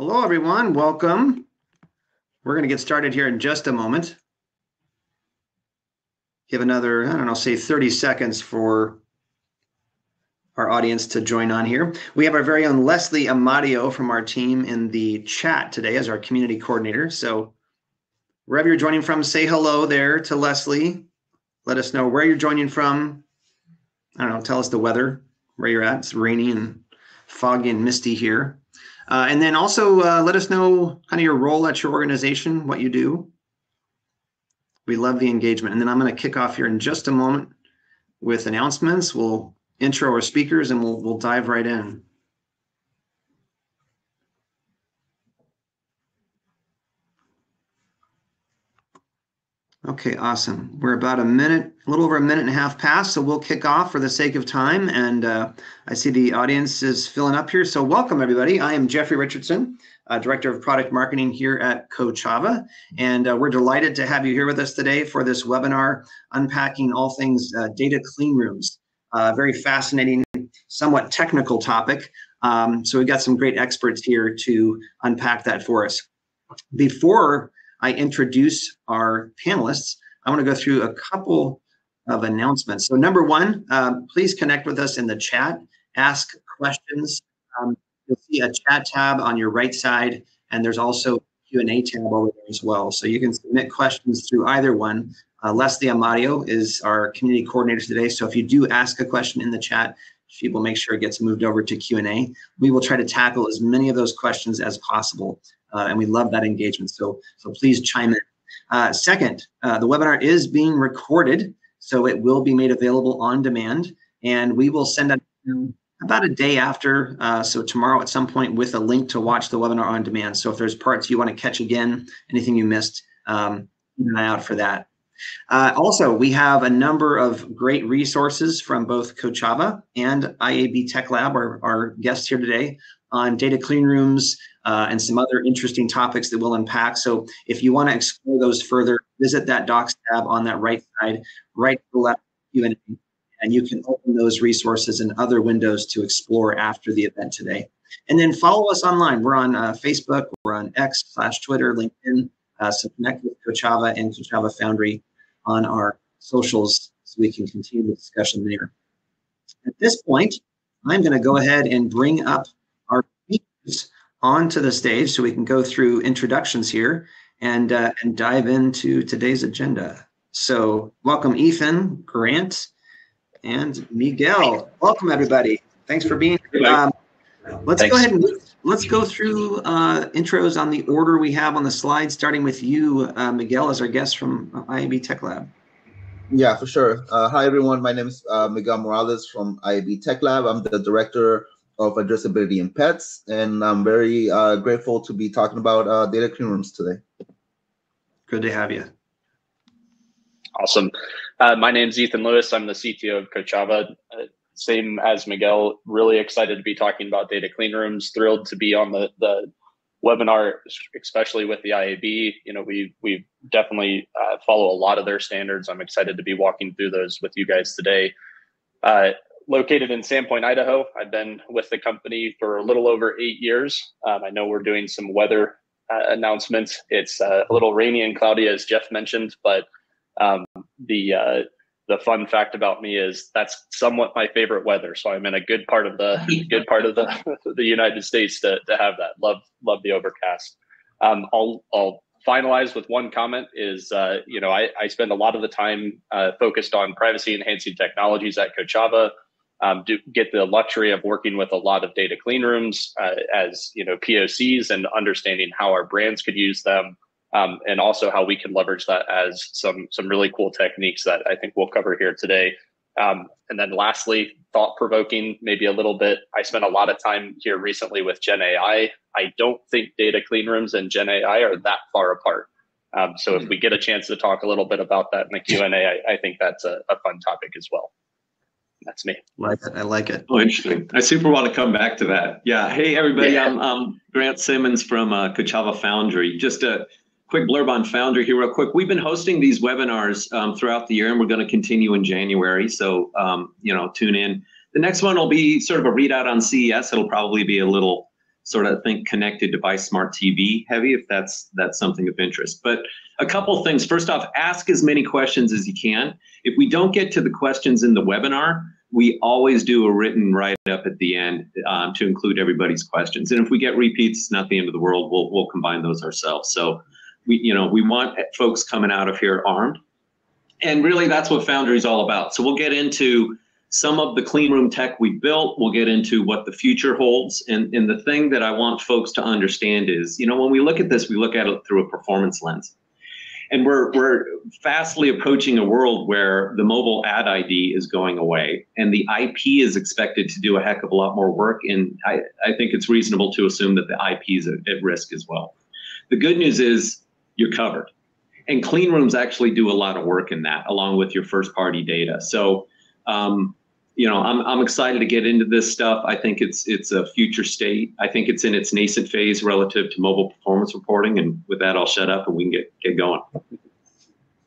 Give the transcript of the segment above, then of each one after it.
Hello, everyone. Welcome. We're going to get started here in just a moment. Give another, I don't know, say 30 seconds for our audience to join on here. We have our very own Leslie Amadio from our team in the chat today as our community coordinator. So wherever you're joining from, say hello there to Leslie. Let us know where you're joining from. I don't know, tell us the weather, where you're at. It's rainy and foggy and misty here. Uh, and then also uh, let us know kind of your role at your organization, what you do. We love the engagement. And then I'm going to kick off here in just a moment with announcements. We'll intro our speakers and we'll, we'll dive right in. Okay, awesome. We're about a minute, a little over a minute and a half past, so we'll kick off for the sake of time. And uh, I see the audience is filling up here. So welcome, everybody. I am Jeffrey Richardson, uh, Director of Product Marketing here at Kochava. And uh, we're delighted to have you here with us today for this webinar, unpacking all things uh, data clean rooms. Uh, very fascinating, somewhat technical topic. Um, so we've got some great experts here to unpack that for us. Before I introduce our panelists, I want to go through a couple of announcements. So number one, um, please connect with us in the chat, ask questions. Um, you'll see a chat tab on your right side, and there's also Q&A tab over there as well. So you can submit questions through either one. Uh, Leslie Amadio is our community coordinator today. So if you do ask a question in the chat, she will make sure it gets moved over to Q&A. We will try to tackle as many of those questions as possible uh, and we love that engagement. So, so please chime in. Uh, second, uh, the webinar is being recorded, so it will be made available on demand, and we will send it about a day after, uh, so tomorrow at some point with a link to watch the webinar on demand. So if there's parts you want to catch again, anything you missed, um, keep an eye out for that. Uh, also, we have a number of great resources from both Kochava and IAB Tech Lab, our, our guests here today, on data clean rooms, uh, and some other interesting topics that we'll unpack. So if you want to explore those further, visit that docs tab on that right side, right to the left Q&A, and you can open those resources and other windows to explore after the event today. And then follow us online. We're on uh, Facebook, we're on X slash Twitter, LinkedIn. Uh, so connect with Kochava and Kochava Foundry on our socials so we can continue the discussion there. At this point, I'm going to go ahead and bring up onto the stage so we can go through introductions here and, uh, and dive into today's agenda. So welcome Ethan, Grant, and Miguel. Welcome everybody. Thanks for being here. Um, let's Thanks. go ahead and let's go through uh, intros on the order we have on the slide, starting with you, uh, Miguel, as our guest from IAB Tech Lab. Yeah, for sure. Uh, hi, everyone. My name is uh, Miguel Morales from IAB Tech Lab. I'm the director of addressability in pets, and I'm very uh, grateful to be talking about uh, data clean rooms today. Good to have you. Awesome. Uh, my is Ethan Lewis. I'm the CTO of Kochava. Uh, same as Miguel. Really excited to be talking about data clean rooms. Thrilled to be on the the webinar, especially with the IAB. You know, we we definitely uh, follow a lot of their standards. I'm excited to be walking through those with you guys today. Uh, located in Sandpoint, Idaho. I've been with the company for a little over eight years. Um, I know we're doing some weather uh, announcements. It's uh, a little rainy and cloudy, as Jeff mentioned, but um, the uh, the fun fact about me is that's somewhat my favorite weather. So I'm in a good part of the good part of the the United States to, to have that. Love love the overcast. Um, I'll I'll finalize with one comment is uh, you know I, I spend a lot of the time uh, focused on privacy enhancing technologies at Kochava um, do get the luxury of working with a lot of data clean rooms uh, as you know POCs and understanding how our brands could use them, um, and also how we can leverage that as some some really cool techniques that I think we'll cover here today. Um, and then lastly, thought provoking, maybe a little bit. I spent a lot of time here recently with Gen AI. I don't think data clean rooms and Gen AI are that far apart. Um, so if we get a chance to talk a little bit about that in the Q and A, I, I think that's a, a fun topic as well that's me. Like it. I like it. Oh, interesting. I super want to come back to that. Yeah. Hey, everybody. Yeah. I'm, I'm Grant Simmons from uh, Kochava Foundry. Just a quick blurb on Foundry here, real quick. We've been hosting these webinars um, throughout the year, and we're going to continue in January. So, um, you know, tune in. The next one will be sort of a readout on CES. It'll probably be a little sort of think connected device smart TV heavy if that's that's something of interest. But a couple things. First off, ask as many questions as you can. If we don't get to the questions in the webinar, we always do a written write up at the end um, to include everybody's questions. And if we get repeats, it's not the end of the world. We'll we'll combine those ourselves. So we you know we want folks coming out of here armed, and really that's what Foundry is all about. So we'll get into some of the clean room tech we built. We'll get into what the future holds. And, and the thing that I want folks to understand is, you know, when we look at this, we look at it through a performance lens and we're we're fastly approaching a world where the mobile ad ID is going away, and the IP is expected to do a heck of a lot more work. And I, I think it's reasonable to assume that the IP is at, at risk as well. The good news is you're covered, and clean rooms actually do a lot of work in that, along with your first party data. So. Um, you know, I'm I'm excited to get into this stuff. I think it's it's a future state. I think it's in its nascent phase relative to mobile performance reporting. And with that, I'll shut up and we can get get going.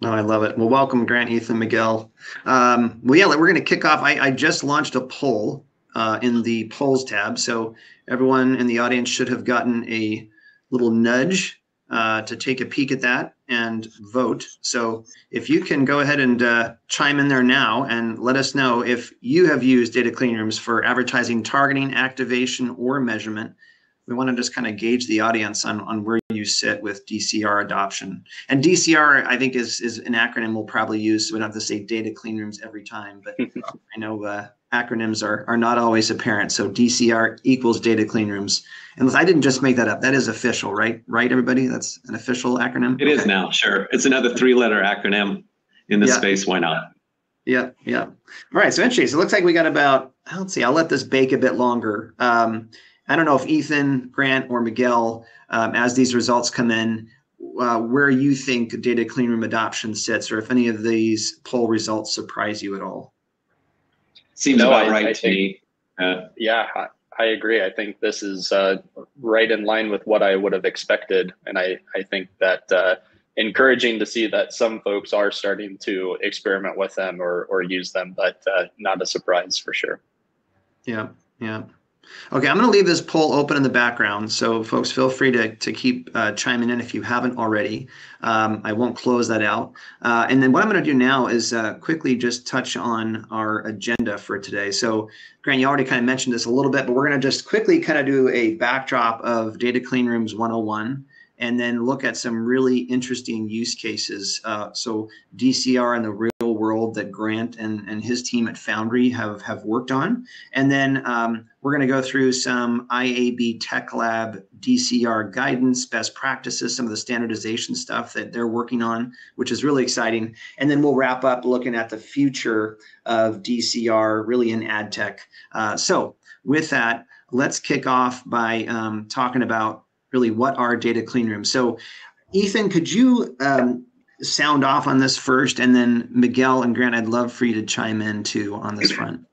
No, I love it. Well, welcome, Grant, Ethan, Miguel. Um, well, yeah, we're going to kick off. I, I just launched a poll uh, in the polls tab, so everyone in the audience should have gotten a little nudge uh, to take a peek at that and vote. So if you can go ahead and uh, chime in there now and let us know if you have used data clean rooms for advertising targeting, activation, or measurement. We want to just kind of gauge the audience on, on where you sit with DCR adoption. And DCR, I think, is, is an acronym we'll probably use. So we don't have to say data clean rooms every time, but I know uh, acronyms are, are not always apparent. So DCR equals data clean rooms. And I didn't just make that up. That is official, right? Right, everybody? That's an official acronym? It okay. is now, sure. It's another three letter acronym in the yeah. space. Why not? Yeah, yeah. All right. So interesting. So it looks like we got about, let's see, I'll let this bake a bit longer. Um, I don't know if Ethan, Grant, or Miguel, um, as these results come in, uh, where you think data cleanroom adoption sits, or if any of these poll results surprise you at all. Seems no, about I, right I to think, me. Uh, yeah, I, I, agree. I think this is uh, right in line with what I would have expected, and I I think that uh, encouraging to see that some folks are starting to experiment with them or or use them, but uh, not a surprise for sure. Yeah, yeah. Okay, I'm going to leave this poll open in the background, so folks feel free to, to keep uh, chiming in if you haven't already. Um, I won't close that out. Uh, and then what I'm going to do now is uh, quickly just touch on our agenda for today. So, Grant, you already kind of mentioned this a little bit, but we're going to just quickly kind of do a backdrop of Data Clean Rooms 101 and then look at some really interesting use cases. Uh, so DCR in the real that Grant and, and his team at Foundry have, have worked on. And then um, we're going to go through some IAB Tech Lab DCR guidance, best practices, some of the standardization stuff that they're working on, which is really exciting. And then we'll wrap up looking at the future of DCR really in ad tech. Uh, so with that, let's kick off by um, talking about really what are data clean rooms. So, Ethan, could you um, sound off on this first, and then Miguel and Grant, I'd love for you to chime in too on this front.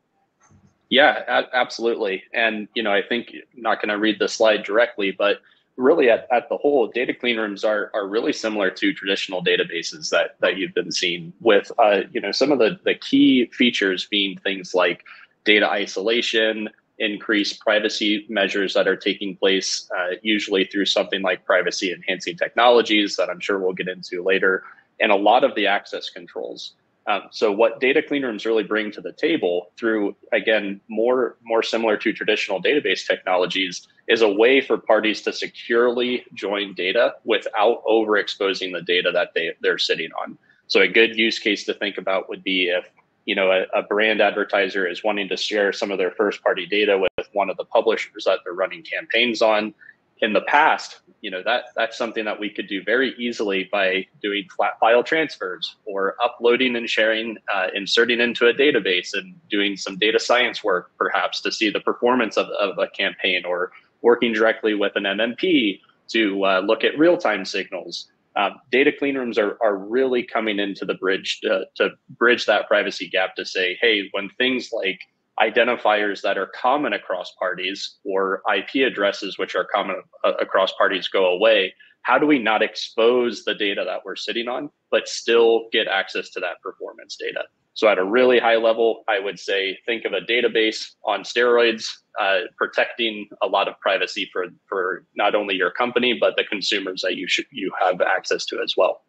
Yeah, absolutely. And you know, I think not going to read the slide directly, but really at, at the whole, data clean rooms are are really similar to traditional databases that that you've been seeing with uh, you know some of the the key features being things like data isolation, increase privacy measures that are taking place, uh, usually through something like privacy enhancing technologies that I'm sure we'll get into later, and a lot of the access controls. Um, so what data clean rooms really bring to the table through, again, more, more similar to traditional database technologies is a way for parties to securely join data without overexposing the data that they, they're sitting on. So a good use case to think about would be if you know a, a, brand advertiser is wanting to share some of their first party data with one of the publishers that they're running campaigns on. In the past you know that that's something that we could do very easily by doing flat file transfers or uploading and sharing uh, inserting into a database and doing some data science work perhaps to see the performance of, of a campaign or working directly with an mmp to uh, look at real-time signals um, data clean rooms are, are really coming into the bridge to, to bridge that privacy gap to say, hey, when things like identifiers that are common across parties or IP addresses which are common uh, across parties go away, how do we not expose the data that we're sitting on, but still get access to that performance data? So at a really high level, I would say think of a database on steroids, uh, protecting a lot of privacy for for not only your company but the consumers that you should you have access to as well.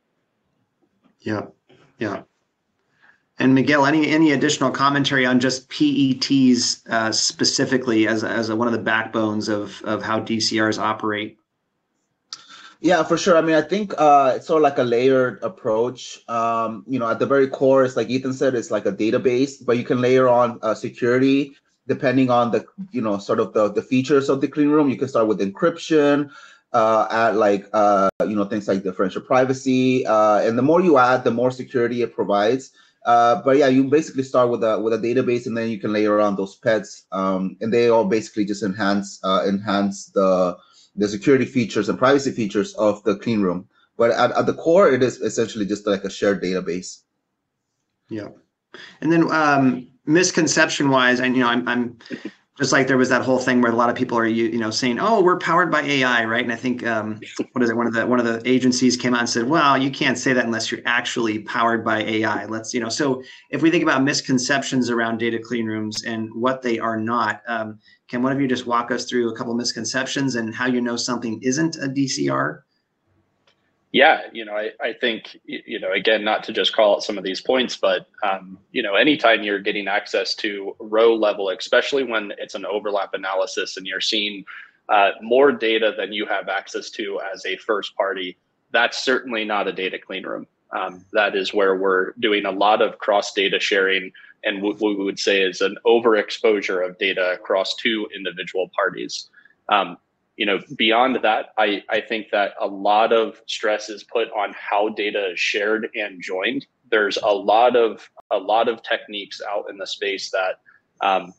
Yeah, yeah. And Miguel, any any additional commentary on just PETs uh, specifically as as a, one of the backbones of of how DCRs operate? Yeah, for sure. I mean, I think uh, it's sort of like a layered approach. Um, you know, at the very core, it's like Ethan said, it's like a database, but you can layer on uh, security depending on the you know sort of the the features of the clean room. You can start with encryption, uh, add like uh, you know things like differential privacy, uh, and the more you add, the more security it provides. Uh, but yeah, you basically start with a with a database, and then you can layer on those pets, um, and they all basically just enhance uh, enhance the the security features and privacy features of the clean room. But at, at the core, it is essentially just like a shared database. Yeah, and then um, misconception wise, and you know, I'm, I'm just like there was that whole thing where a lot of people are you, you know saying, "Oh, we're powered by AI," right? And I think um, what is it? One of the one of the agencies came out and said, "Well, you can't say that unless you're actually powered by AI." Let's you know. So if we think about misconceptions around data clean rooms and what they are not, um, can one of you just walk us through a couple misconceptions and how you know something isn't a DCR? Yeah, you know, I, I think, you know, again, not to just call out some of these points, but, um, you know, anytime you're getting access to row level, especially when it's an overlap analysis and you're seeing uh, more data than you have access to as a first party, that's certainly not a data clean room. Um, that is where we're doing a lot of cross data sharing and what we would say is an overexposure of data across two individual parties. Um, you know, beyond that, I, I think that a lot of stress is put on how data is shared and joined. There's a lot of a lot of techniques out in the space that um,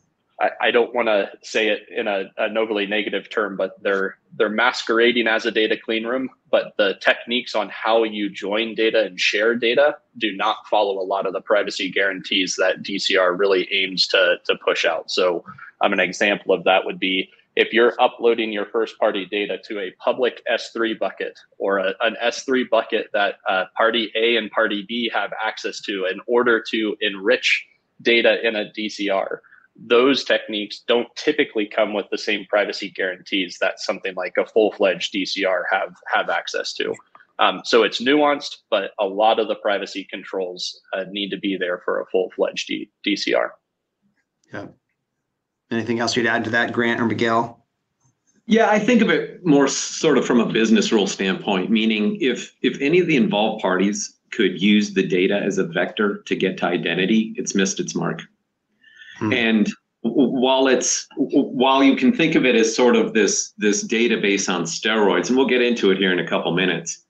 I, don't want to say it in a, an overly negative term, but they're they're masquerading as a data clean room. But the techniques on how you join data and share data do not follow a lot of the privacy guarantees that DCR really aims to to push out. So, um, an example of that would be if you're uploading your first party data to a public S3 bucket or a, an S3 bucket that uh, party A and party B have access to in order to enrich data in a DCR, those techniques don't typically come with the same privacy guarantees that something like a full-fledged DCR have have access to. Um, so it's nuanced, but a lot of the privacy controls uh, need to be there for a full-fledged D- DCR. Yeah. Anything else you'd add to that, Grant or Miguel? Yeah, I think of it more sort of from a business rule standpoint, meaning if if any of the involved parties could use the data as a vector to get to identity, it's missed its mark. Hmm. And while it's while you can think of it as sort of this this database on steroids, and we'll get into it here in a couple minutes,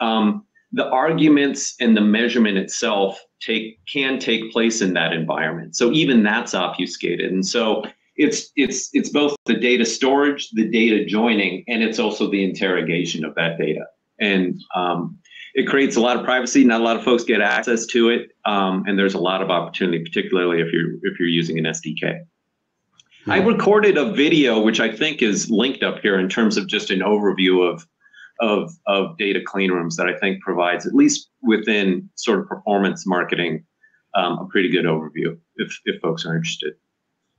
um, the arguments and the measurement itself take can take place in that environment. So even that's obfuscated, and so it's it's it's both the data storage, the data joining, and it's also the interrogation of that data. And um, it creates a lot of privacy. Not a lot of folks get access to it, um, and there's a lot of opportunity, particularly if you're if you're using an SDK. Hmm. I recorded a video, which I think is linked up here in terms of just an overview of of of data clean rooms that I think provides, at least within sort of performance marketing, um, a pretty good overview if if folks are interested.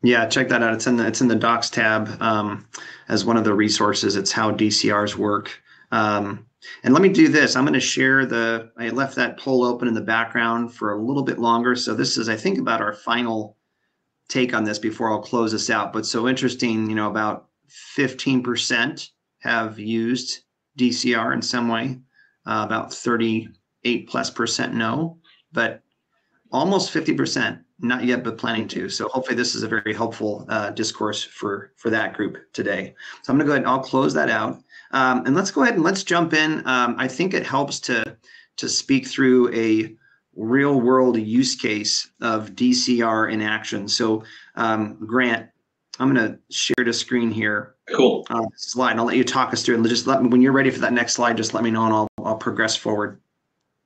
Yeah, check that out. It's in the it's in the Docs tab um, as one of the resources. It's how DCRs work. Um, and let me do this. I'm going to share the. I left that poll open in the background for a little bit longer. So this is, I think, about our final take on this before I'll close this out. But so interesting, you know, about 15% have used DCR in some way. Uh, about 38 plus percent no, but almost 50% not yet, but planning to. So hopefully this is a very helpful uh, discourse for for that group today. So I'm going to go ahead and I'll close that out. Um, and let's go ahead and let's jump in. Um, I think it helps to to speak through a real world use case of DCR in action. So um, Grant, I'm going to share the screen here. Cool. Uh, slide. And I'll let you talk us through. And just let me when you're ready for that next slide. Just let me know, and I'll I'll progress forward.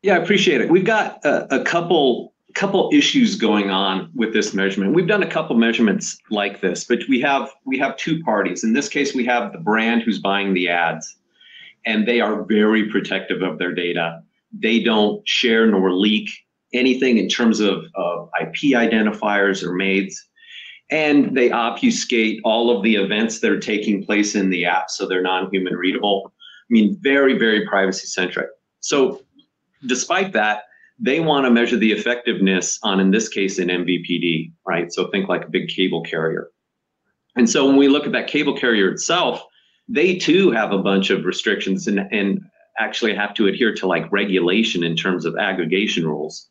Yeah, I appreciate it. We've got a, a couple couple issues going on with this measurement. We've done a couple measurements like this, but we have we have two parties. In this case, we have the brand who's buying the ads, and they are very protective of their data. They don't share nor leak anything in terms of, IP identifiers or MAIDs. And they obfuscate all of the events that are taking place in the app so they're non human readable. I mean, very, very privacy centric. So, despite that, they want to measure the effectiveness on, in this case, an MVPD, right? So, think like a big cable carrier. And so, when we look at that cable carrier itself, they too have a bunch of restrictions and, and actually have to adhere to like regulation in terms of aggregation rules.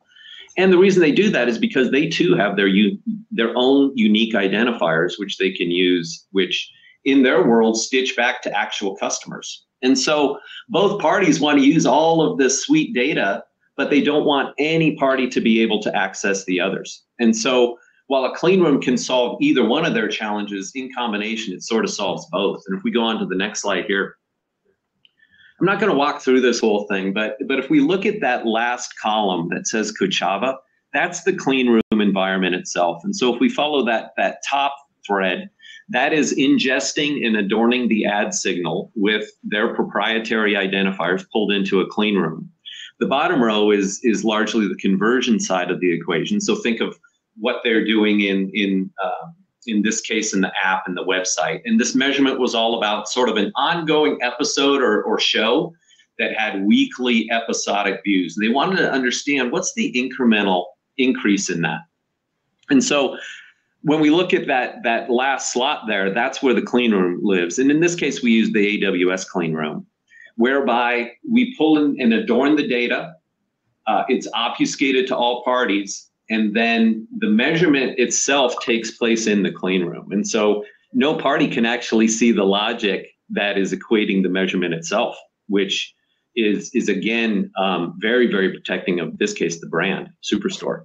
And the reason they do that is because they too have their u- their own unique identifiers, which they can use, which in their world stitch back to actual customers. And so both parties want to use all of this sweet data, but they don't want any party to be able to access the others. And so while a clean room can solve either one of their challenges in combination, it sort of solves both. And if we go on to the next slide here, I'm not going to walk through this whole thing, but but if we look at that last column that says Kochava, that's the clean room environment itself. And so if we follow that that top thread, that is ingesting and adorning the ad signal with their proprietary identifiers pulled into a clean room. The bottom row is is largely the conversion side of the equation. So think of what they're doing in in uh, in this case in the app and the website. And this measurement was all about sort of an ongoing episode or, or show that had weekly episodic views. They wanted to understand what's the incremental increase in that. And so when we look at that that last slot there, that's where the clean room lives. And in this case, we use the AWS clean room, whereby we pull in and adorn the data. Uh, it's obfuscated to all parties and then the measurement itself takes place in the clean room. And so no party can actually see the logic that is equating the measurement itself, which is is again um, very very protecting of this case the brand Superstore.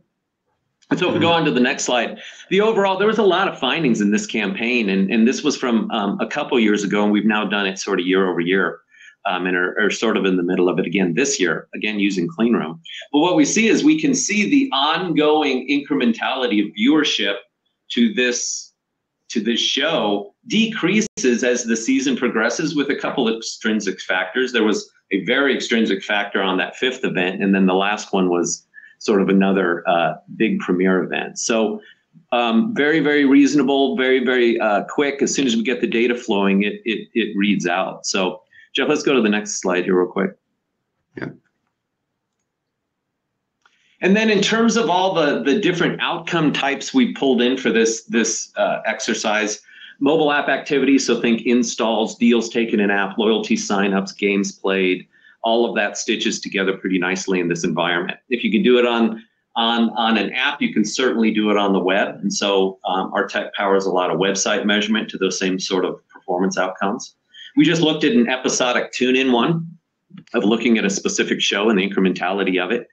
And so if we go on to the next slide, the overall there was a lot of findings in this campaign, and and this was from um, a couple years ago, and we've now done it sort of year over year um, and are, are, sort of in the middle of it again this year, again using Cleanroom. But what we see is we can see the ongoing incrementality of viewership to this to this show decreases as the season progresses with a couple of extrinsic factors. There was a very extrinsic factor on that fifth event, and then the last one was sort of another uh, big premiere event. So um, very, very reasonable, very, very uh, quick. As soon as we get the data flowing, it, it, it reads out. So Jeff, let's go to the next slide here real quick. Yeah. And then in terms of all the, the different outcome types we pulled in for this, this uh, exercise, mobile app activity, so think installs, deals taken in app, loyalty signups, games played, all of that stitches together pretty nicely in this environment. If you can do it on on on an app, you can certainly do it on the web. And so um, our tech powers a lot of website measurement to those same sort of performance outcomes. We just looked at an episodic tune-in one of looking at a specific show and the incrementality of it.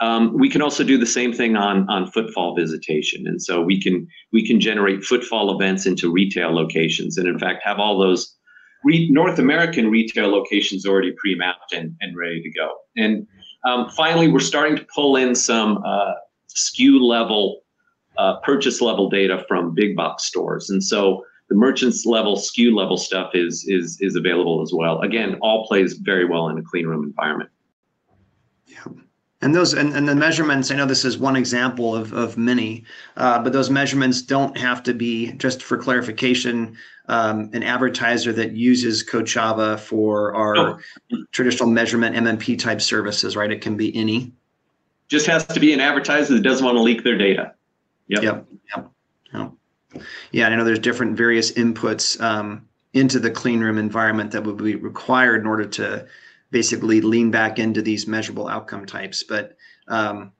Um, we can also do the same thing on on footfall visitation, and so we can we can generate footfall events into retail locations, and in fact have all those re- North American retail locations already pre-mapped and, and ready to go. And um, finally, we're starting to pull in some uh, SKU level, uh, purchase level data from big box stores, and so the merchants level SKU level stuff is is is available as well. Again all plays very well in a clean room environment. Yeah. And those and, and the measurements i know this is one example of, of many uh, but those measurements don't have to be just for clarification um, an advertiser that uses Kochava for our oh. traditional measurement mmp type services right? It can be any. Just has to be an advertiser that doesn't want to leak their data. Yep. Yep, yep. yep. Yeah, I know there's different various inputs um, into the clean room environment that would be required in order to basically lean back into these measurable outcome types. But um,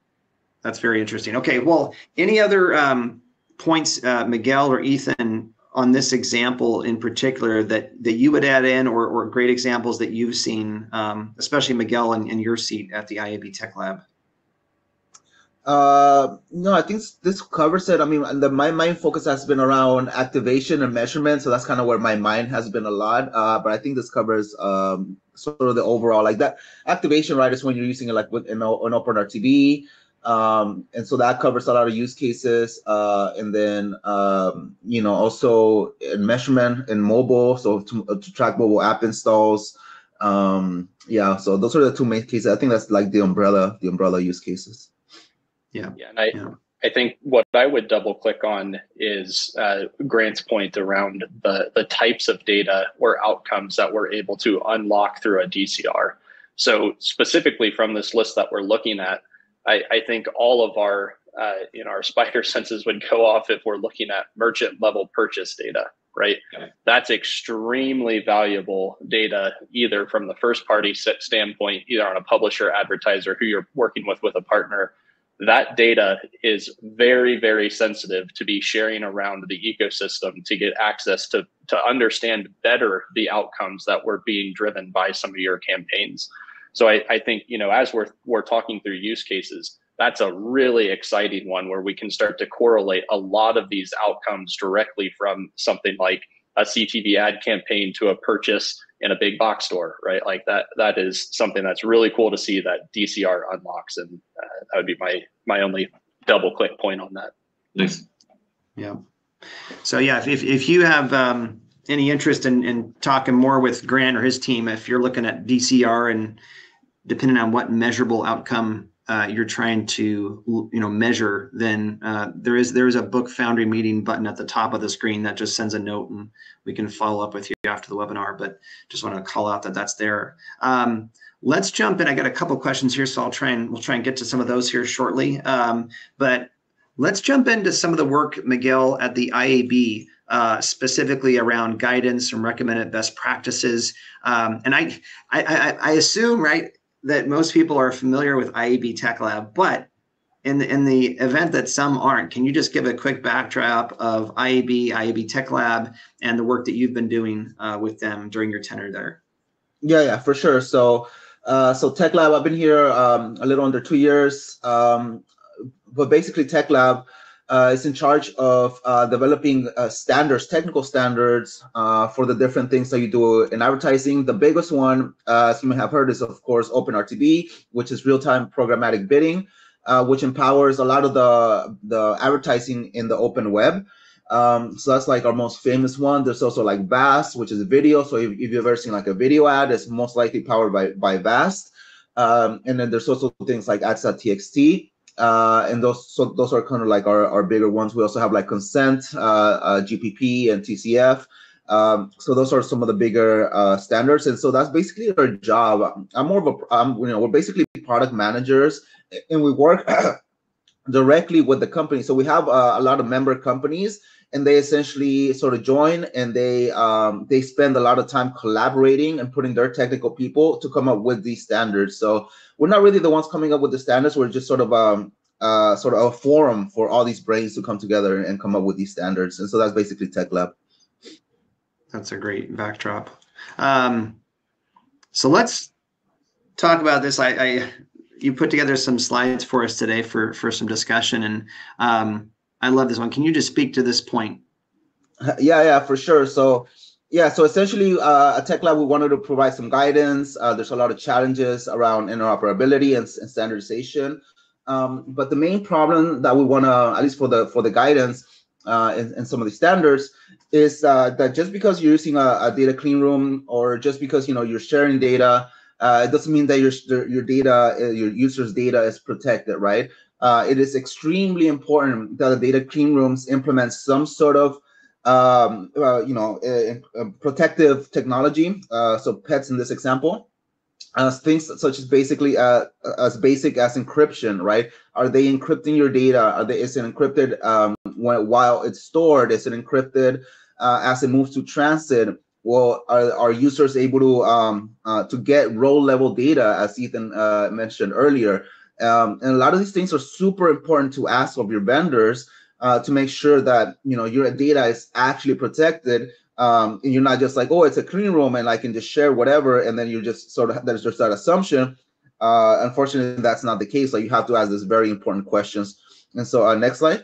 that's very interesting. Okay, well, any other um, points, uh, Miguel or Ethan, on this example in particular that that you would add in, or, or great examples that you've seen, um, especially Miguel in, in your seat at the IAB Tech Lab? Uh, no, I think this covers it. I mean, the, my main focus has been around activation and measurement, so that's kind of where my mind has been a lot. Uh, but I think this covers um, sort of the overall, like that activation, right? Is when you're using it like with an, an OpenRTB, um, and so that covers a lot of use cases. Uh, and then um, you know also in measurement in mobile, so to, to track mobile app installs. Um, yeah, so those are the two main cases. I think that's like the umbrella, the umbrella use cases. Yeah. Yeah. And I, Yeah. I think what I would double click on is uh, Grant's point around the, the types of data or outcomes that we're able to unlock through a DCR. So specifically from this list that we're looking at, I, I think all of our uh, you know our spider senses would go off if we're looking at merchant level purchase data, right? That's extremely valuable data, either from the first party set standpoint, either on a publisher, advertiser, who you're working with with a partner. That data is very, very sensitive to be sharing around the ecosystem to get access to to understand better the outcomes that were being driven by some of your campaigns. So I, I think you know as we're we're talking through use cases, that's a really exciting one where we can start to correlate a lot of these outcomes directly from something like a CTV ad campaign to a purchase in a big box store, right? Like that. That is something that's really cool to see that DCR unlocks, and uh, that would be my my only double click point on that. Nice. Yeah. So yeah, if, if, if you have um, any interest in, in talking more with Grant or his team, if you're looking at DCR and depending on what measurable outcome uh, you're trying to you know measure, then uh, there is there is a book foundry meeting button at the top of the screen that just sends a note and we can follow up with you after the webinar. But just want to call out that that's there. Um, let's jump in. I got a couple questions here, so I'll try and we'll try and get to some of those here shortly. Um, but let's jump into some of the work, Miguel, at the IAB, uh, specifically around guidance and recommended best practices. Um, and I, I, I, I assume, right, that most people are familiar with IAB Tech Lab, but in the, in the event that some aren't, can you just give a quick backdrop of IAB, IAB Tech Lab, and the work that you've been doing uh, with them during your tenure there? Yeah, yeah, for sure. So, uh, so Tech Lab, I've been here um, a little under two years. Um, but basically, Tech Lab uh, is in charge of uh, developing uh, standards, technical standards uh, for the different things that you do in advertising. The biggest one, uh, as you may have heard, is of course OpenRTB, which is real-time programmatic bidding, uh, which empowers a lot of the the advertising in the open web. Um, so that's like our most famous one. There's also like VAST, which is a video. So if, if you've ever seen like a video ad, it's most likely powered by by VAST. Um, and then there's also things like ads.txt. Uh, and those so those are kind of like our, our bigger ones. We also have like consent, uh, uh, GPP, and TCF. Um, so those are some of the bigger uh, standards, and so that's basically our job. I'm more of a, I'm, you know, we're basically product managers, and we work directly with the company. So we have uh, a lot of member companies, and they essentially sort of join, and they um, they spend a lot of time collaborating and putting their technical people to come up with these standards. So we're not really the ones coming up with the standards. We're just sort of um, uh, sort of a forum for all these brains to come together and come up with these standards. And so that's basically Tech Lab. That's a great backdrop. Um, so let's talk about this. I, I, you put together some slides for us today for for some discussion, and um, I love this one. Can you just speak to this point? Yeah, yeah, for sure. So yeah, so essentially, uh, at Tech Lab, we wanted to provide some guidance. Uh, there's a lot of challenges around interoperability and, and standardization. Um, but the main problem that we want to, at least for the for the guidance uh, and, some of the standards, is uh, that just because you're using a, a, data clean room or just because you know you're sharing data, uh, it doesn't mean that your your data, uh, your users' data is protected, right? Uh, it is extremely important that the data clean rooms implement some sort of um, uh, you know, uh, protective technology. Uh, so PETs in this example, uh, things such as basically uh, as basic as encryption, right? Are they encrypting your data? Are they is it encrypted um, when, while it's stored? Is it encrypted uh, as it moves to transit? Well, are, are users able to um, to get row level data, as Ethan mentioned earlier? Um, and a lot of these things are super important to ask of your vendors uh, to make sure that you know your data is actually protected um, and you're not just like oh it's a clean room and i can just share whatever and then you just sort of there's just that assumption. Uh, unfortunately that's not the case. Like you have to ask these very important questions. And so uh, next slide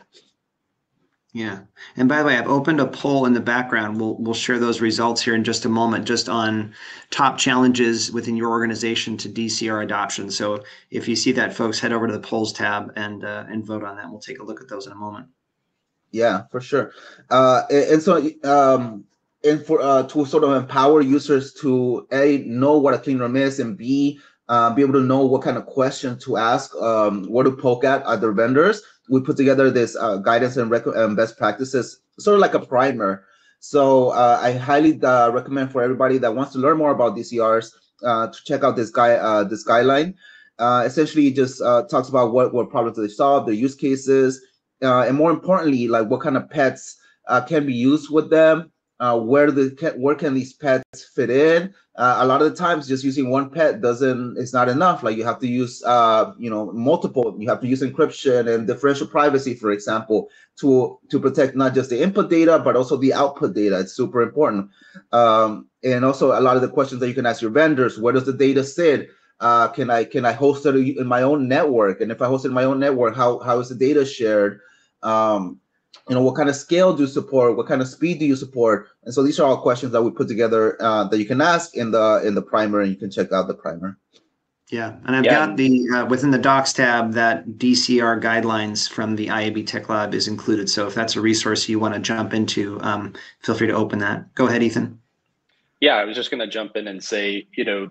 yeah and by the way i've opened a poll in the background we'll we'll share those results here in just a moment just on top challenges within your organization to dcr adoption so if you see that folks head over to the polls tab and uh, and vote on that we'll take a look at those in a moment yeah, for sure. Uh, and, and so, um, and for uh, to sort of empower users to a know what a clean room is, and b uh, be able to know what kind of questions to ask, um, what to poke at other vendors. We put together this uh, guidance and, and best practices, sort of like a primer. So uh, I highly uh, recommend for everybody that wants to learn more about DCRs uh, to check out this guy uh, this guideline. essentially, it just talks about what what problems they solve, their use cases, and more importantly, like what kind of pets can be used with them, uh, where the where can these pets fit in? Uh, a lot of the times just using one pet doesn't it's not enough. Like you have to use uh, you know multiple you have to use encryption and differential privacy for example to to protect not just the input data but also the output data. It's super important. Um, and also a lot of the questions that you can ask your vendors where does the data sit? Uh, can i can i host it in my own network? And if i host it in my own network how how is the data shared? Um, you know what kind of scale do you support? What kind of speed do you support? And so these are all questions that we put together uh, that you can ask in the in the primer and you can check out the primer. Yeah and i've yeah. got the uh, within the docs tab that dcr guidelines from the iab tech lab is included. So if that's a resource you want to jump into um, feel free to open that. Go ahead ethan. Yeah i was just going to jump in and say you know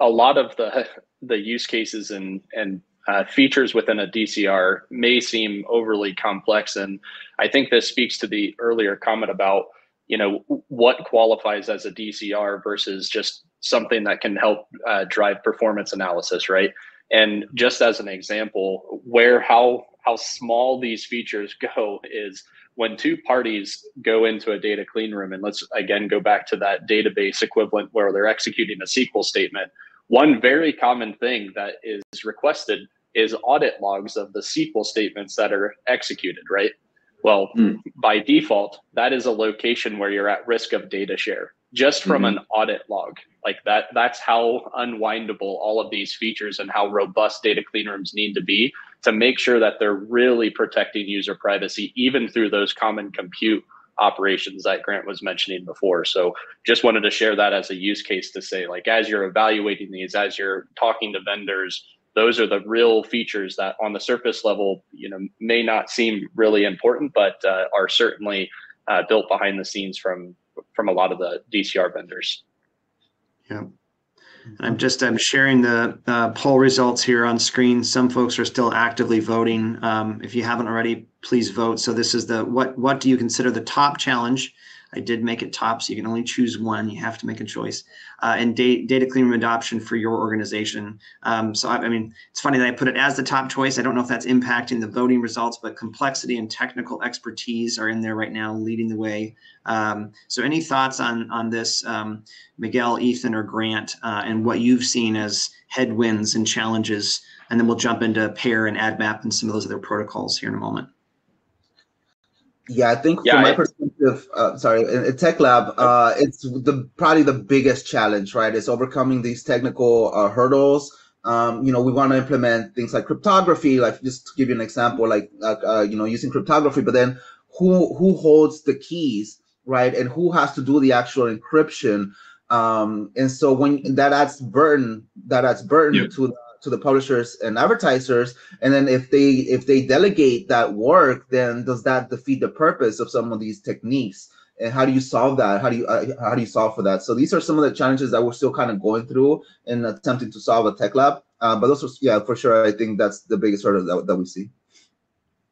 a lot of the the use cases and and uh, features within a DCR may seem overly complex. And I think this speaks to the earlier comment about, you know, what qualifies as a DCR versus just something that can help uh, drive performance analysis, right? And just as an example, where how how small these features go is when two parties go into a data clean room, and let's again go back to that database equivalent where they're executing a SQL statement. One very common thing that is requested is audit logs of the SQL statements that are executed, right? Well, mm. by default, that is a location where you're at risk of data share just from mm-hmm. an audit log. Like that, that's how unwindable all of these features and how robust data clean rooms need to be to make sure that they're really protecting user privacy, even through those common compute operations that Grant was mentioning before. So just wanted to share that as a use case to say, like, as you're evaluating these, as you're talking to vendors, those are the real features that on the surface level you know may not seem really important but uh, are certainly uh, built behind the scenes from from a lot of the dcr vendors. Yeah. I'm just i'm sharing the uh, poll results here on screen. Some folks are still actively voting. Um, if you haven't already please vote. So this is the what what do you consider the top challenge I did make it top, so you can only choose one. You have to make a choice. Uh, and da- data clean room adoption for your organization. Um, so, I, I, mean, it's funny that I put it as the top choice. I don't know if that's impacting the voting results, but complexity and technical expertise are in there right now, leading the way. Um, so, any thoughts on on this, um, Miguel, Ethan, or Grant, uh, and what you've seen as headwinds and challenges? And then we'll jump into PAIR and ADMaP and some of those other protocols here in a moment. Yeah, I think yeah, from my uh, sorry, in, in, Tech Lab, uh, it's the probably the biggest challenge, right? Is overcoming these technical uh, hurdles. Um, you know, we want to implement things like cryptography, like just to give you an example, like uh, you know, using cryptography. But then, who who holds the keys, right? And who has to do the actual encryption? Um, and so when that adds burden, that adds burden yep. to the to the publishers and advertisers and then if they if they delegate that work then does that defeat the purpose of some of these techniques? And how do you solve that? How do you uh, how do you solve for that? So these are some of the challenges that we're still kind of going through and attempting to solve at tech lab. Uh, but also yeah for sure i think that's the biggest hurdle that, that we see.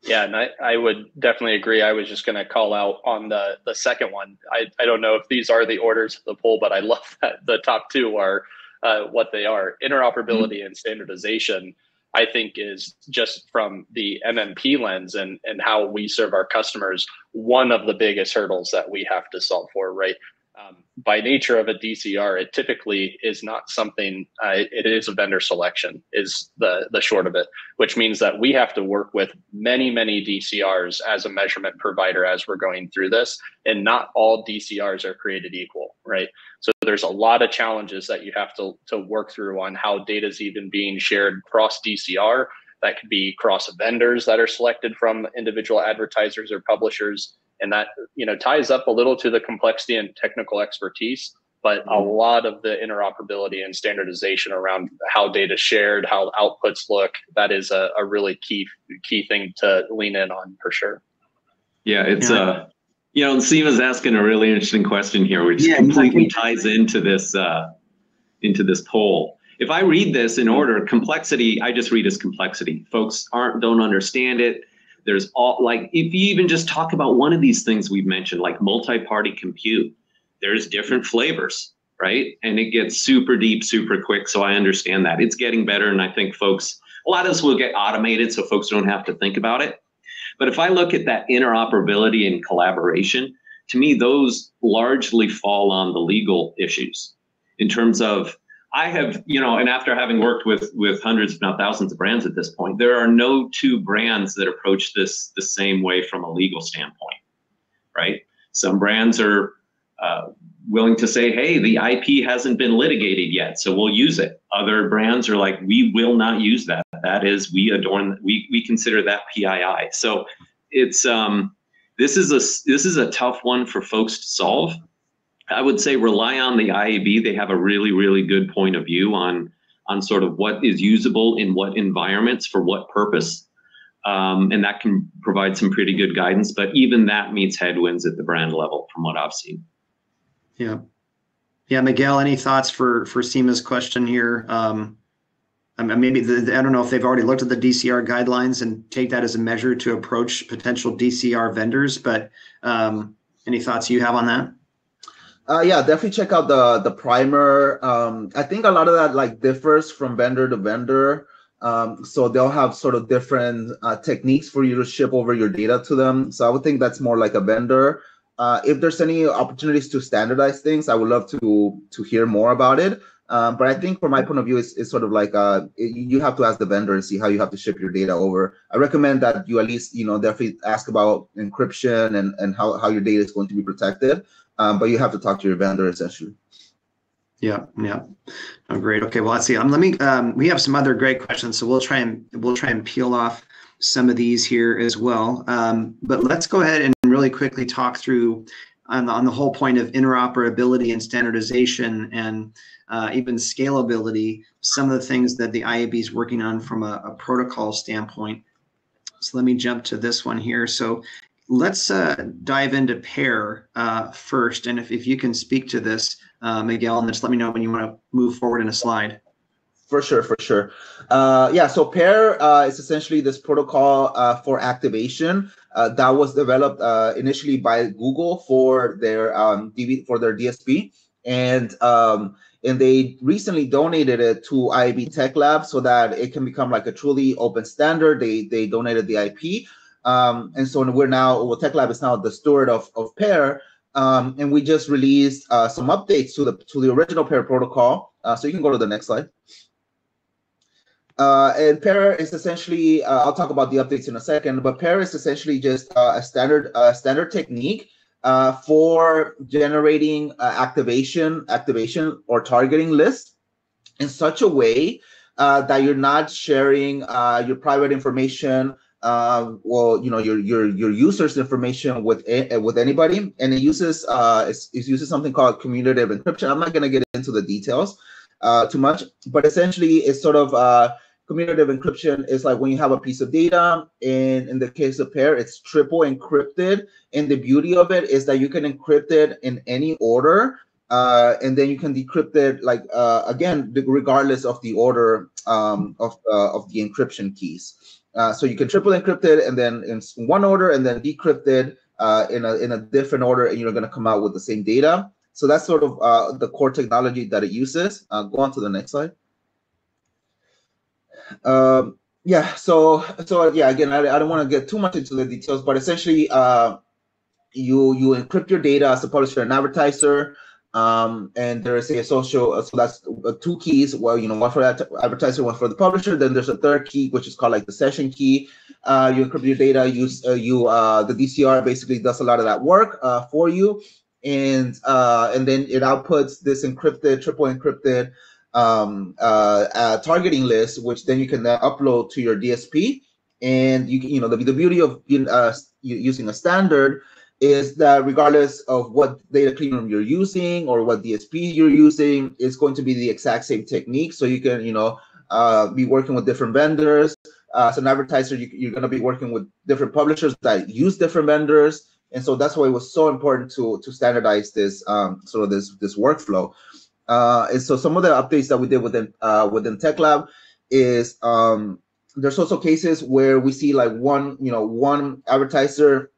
Yeah, and I, I would definitely agree. I was just going to call out on the the second one. I, I don't know if these are the orders of the poll, but I love that the top two are uh, what they are. Interoperability mm-hmm. and standardization, I think, is just from the MMP lens and and how we serve our customers. One of the biggest hurdles that we have to solve for, right? Um, by nature of a DCR, it typically is not something. Uh, it is a vendor selection, is the the short of it, which means that we have to work with many many DCRs as a measurement provider as we're going through this, and not all DCRs are created equal, right? So there's a lot of challenges that you have to to work through on how data is even being shared across DCR. That could be cross vendors that are selected from individual advertisers or publishers and that you know ties up a little to the complexity and technical expertise but a mm-hmm. lot of the interoperability and standardization around how data shared how outputs look that is a, a really key key thing to lean in on for sure yeah it's yeah. uh you know and Seema's asking a really interesting question here which yeah, completely exactly. ties into this uh into this poll if I read this in order, complexity, I just read as complexity. Folks aren't don't understand it. There's all like if you even just talk about one of these things we've mentioned, like multi-party compute, there's different flavors, right? And it gets super deep, super quick. So I understand that. It's getting better. And I think folks, a lot of this will get automated so folks don't have to think about it. But if I look at that interoperability and collaboration, to me, those largely fall on the legal issues in terms of I have, you know, and after having worked with with hundreds, if not thousands, of brands at this point, there are no two brands that approach this the same way from a legal standpoint, right? Some brands are uh, willing to say, "Hey, the IP hasn't been litigated yet, so we'll use it." Other brands are like, "We will not use that. That is, we adorn, we we consider that PII." So it's um, this is a this is a tough one for folks to solve I would say rely on the IAB. They have a really, really good point of view on on sort of what is usable in what environments for what purpose. Um, and that can provide some pretty good guidance, but even that meets headwinds at the brand level from what I've seen. Yeah. Yeah, Miguel, any thoughts for for Seema's question here? Um, I mean, maybe the, I don't know if they've already looked at the DCR guidelines and take that as a measure to approach potential DCR vendors, but um, any thoughts you have on that? Uh, yeah, definitely check out the the primer. Um, I think a lot of that like differs from vendor to vendor. Um, so they'll have sort of different uh, techniques for you to ship over your data to them. So I would think that's more like a vendor. Uh, if there's any opportunities to standardize things, I would love to to hear more about it. Um, but I think from my point of view, it's, it's sort of like uh, you have to ask the vendor and see how you have to ship your data over. I recommend that you at least, you know, definitely ask about encryption and, and how, how your data is going to be protected um, but you have to talk to your vendor essentially. Yeah, yeah. Oh, great. Okay, well, let's see. Um, let me. Um, we have some other great questions, so we'll try and we'll try and peel off some of these here as well. Um, but let's go ahead and really quickly talk through on the, on the whole point of interoperability and standardization and uh, even scalability. Some of the things that the IAB is working on from a, a protocol standpoint. So let me jump to this one here. So let's uh, dive into pair uh, first. And if, if you can speak to this, uh, Miguel, and just let me know when you want to move forward in a slide. For sure, for sure. Uh, yeah, so pair uh, is essentially this protocol uh, for activation that was developed initially by Google for their um, DB, for their DSP. And um, and they recently donated it to IAB Tech Lab so that it can become like a truly open standard. They they donated the IP, um, and so we're now, well, Tech Lab is now the steward of, of Pair. Um, and we just released uh, some updates to the to the original Pair protocol. Uh, so you can go to the next slide. Uh, and Pair is essentially, uh, I'll talk about the updates in a second, but Pair is essentially just uh, a standard standard technique uh, for generating activation, activation or targeting lists in such a way that you're not sharing your private information uh, well, you know, your your your user's information with a, with anybody, and it uses uh, it, uses something called commutative encryption. I'm not going to get into the details uh, too much, but essentially, it's sort of uh, commutative encryption is like when you have a piece of data. and in the case of pair, it's triple encrypted, and the beauty of it is that you can encrypt it in any order. Uh, and then you can decrypt it like uh, again regardless of the order um, of uh, of the encryption keys. Uh, so you can triple encrypt it and then in one order and then decrypt it uh, in, a, in a different order and you're going to come out with the same data. So that's sort of uh, the core technology that it uses. Uh, go on to the next slide. Um, yeah, so so yeah, again, I, I don't want to get too much into the details, but essentially, uh, you you encrypt your data as a publisher and advertiser. Um, and there's a social, uh, so that's uh, two keys. Well, you know, one for that advertiser, one for the publisher. Then there's a third key, which is called like the session key. Uh, you encrypt your data. Use uh, you uh, the DCR basically does a lot of that work uh, for you, and uh, and then it outputs this encrypted, triple encrypted um, uh, uh, targeting list, which then you can upload to your DSP. And you you know, the, the beauty of uh, using a standard is that regardless of what data clean room you're using or what DSP you're using, it's going to be the exact same technique. So you can, you know, uh, be working with different vendors. Uh, as an advertiser, you, are going to be working with different publishers that use different vendors, and so that's why it was so important to to standardize this um, sort of this this workflow. Uh, and so some of the updates that we did within uh, within Tech Lab is um, there's also cases where we see like one, you know, one advertiser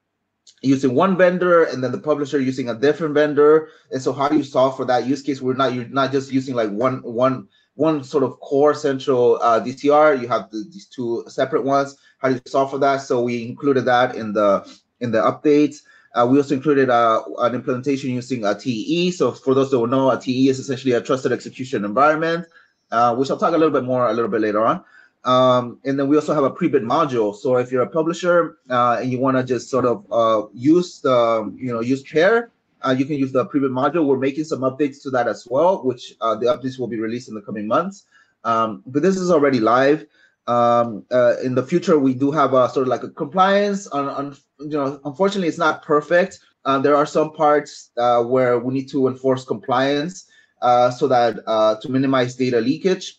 using one vendor and then the publisher using a different vendor. And so how do you solve for that use case? We're not you're not just using like one one one sort of core central uh, DCR. You have the, these two separate ones. How do you solve for that? So we included that in the in the updates. Uh, we also included uh, an implementation using a TE. So for those that will know, a TE is essentially a trusted execution environment, uh, which I'll talk a little bit more a little bit later on. Um, and then we also have a pre-bid module. So if you're a publisher uh, and you want to just sort of uh, use the, you know, use Pair, uh, you can use the pre-bid module. We're making some updates to that as well, which uh, the updates will be released in the coming months. Um, but this is already live. Um, uh, in the future, we do have a sort of like a compliance. On, on you know, unfortunately, it's not perfect. Uh, there are some parts where we need to enforce compliance so that to minimize data leakage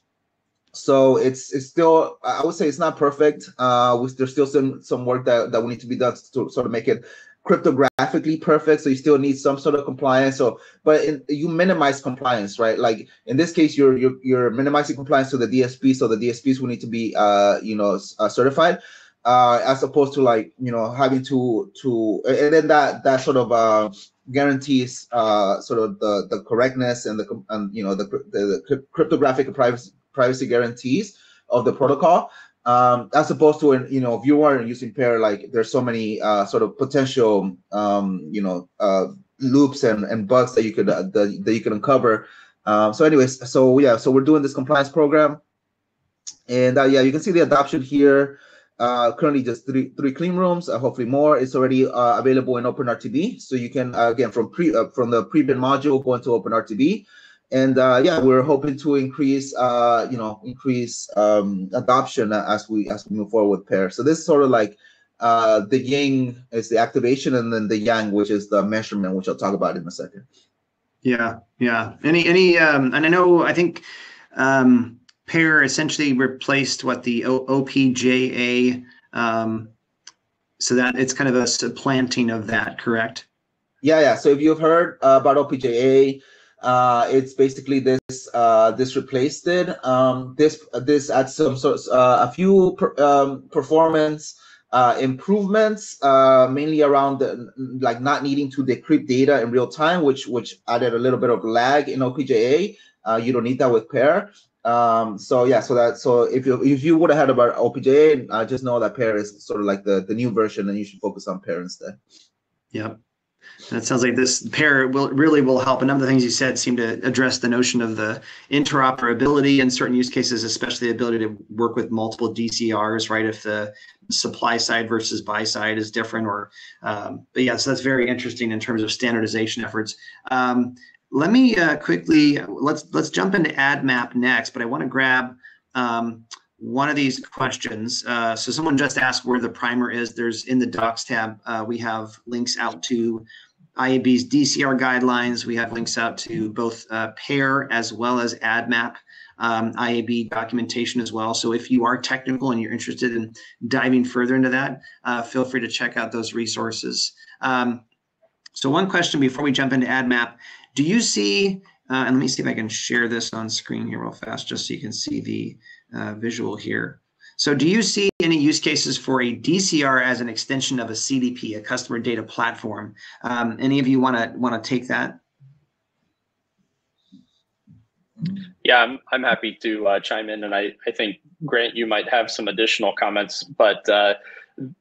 so it's it's still I would say it's not perfect. Uh, we, there's still some some work that that will need to be done to sort of make it cryptographically perfect. So you still need some sort of compliance. So, but in, you minimize compliance, right? Like in this case, you're you're you're minimizing compliance to the DSP, so the DSPs will need to be uh you know uh, certified. Uh, as opposed to like you know having to to and then that that sort of uh, guarantees uh, sort of the the correctness and the and you know the the, the cryptographic privacy privacy guarantees of the protocol. Um, as opposed to you know if you are using pair like there's so many uh, sort of potential um, you know uh, loops and, and bugs that you could uh, that, that you can uncover. Um, so anyways so yeah so we're doing this compliance program. And uh, yeah you can see the adoption here. Uh, currently just three three clean rooms uh, hopefully more. It's already available in openrtb so you can again from pre from the pre-bid module go into openrtb and uh, yeah, we're hoping to increase, uh, you know, increase um, adoption as we as we move forward with pair. So this is sort of like uh, the yin is the activation, and then the yang, which is the measurement, which I'll talk about in a second. Yeah, yeah. Any any, um, and I know I think um, pair essentially replaced what the o- OPJA. Um, so that it's kind of a supplanting of that, correct? Yeah, yeah. So if you've heard uh, about OPJA, uh, it's basically this uh, this replaced it. Um, this this adds some sort uh, a few per, um, performance uh, improvements, uh, mainly around the, like not needing to decrypt data in real time, which which added a little bit of lag in OPJA. Uh, you don't need that with Pair. Um, so yeah, so that so if you if you would have heard about OPJA, uh, just know that Pair is sort of like the the new version, and you should focus on Pair instead. Yep. And it sounds like this pair will really will help. A number of the things you said seem to address the notion of the interoperability in certain use cases, especially the ability to work with multiple DCRs, right? If the supply side versus buy side is different, or um, but yeah, so that's very interesting in terms of standardization efforts. Um, let me uh, quickly let's let's jump into ADMaP next, but I want to grab. Um, one of these questions. Uh, so someone just asked where the primer is. There's in the docs tab, uh, we have links out to IAB's DCR guidelines. We have links out to both uh, PAIR as well as ADMaP um, IAB documentation as well. So if you are technical and you're interested in diving further into that, uh, feel free to check out those resources. Um, so one question before we jump into ADMaP, do you see, uh, and let me see if I can share this on screen here real fast, just so you can see the uh, visual here. So do you see any use cases for a DCR as an extension of a CDP, a customer data platform? Um, any of you want to want to take that? Yeah, I'm, I'm happy to uh, chime in, and I, I think Grant, you might have some additional comments, but uh,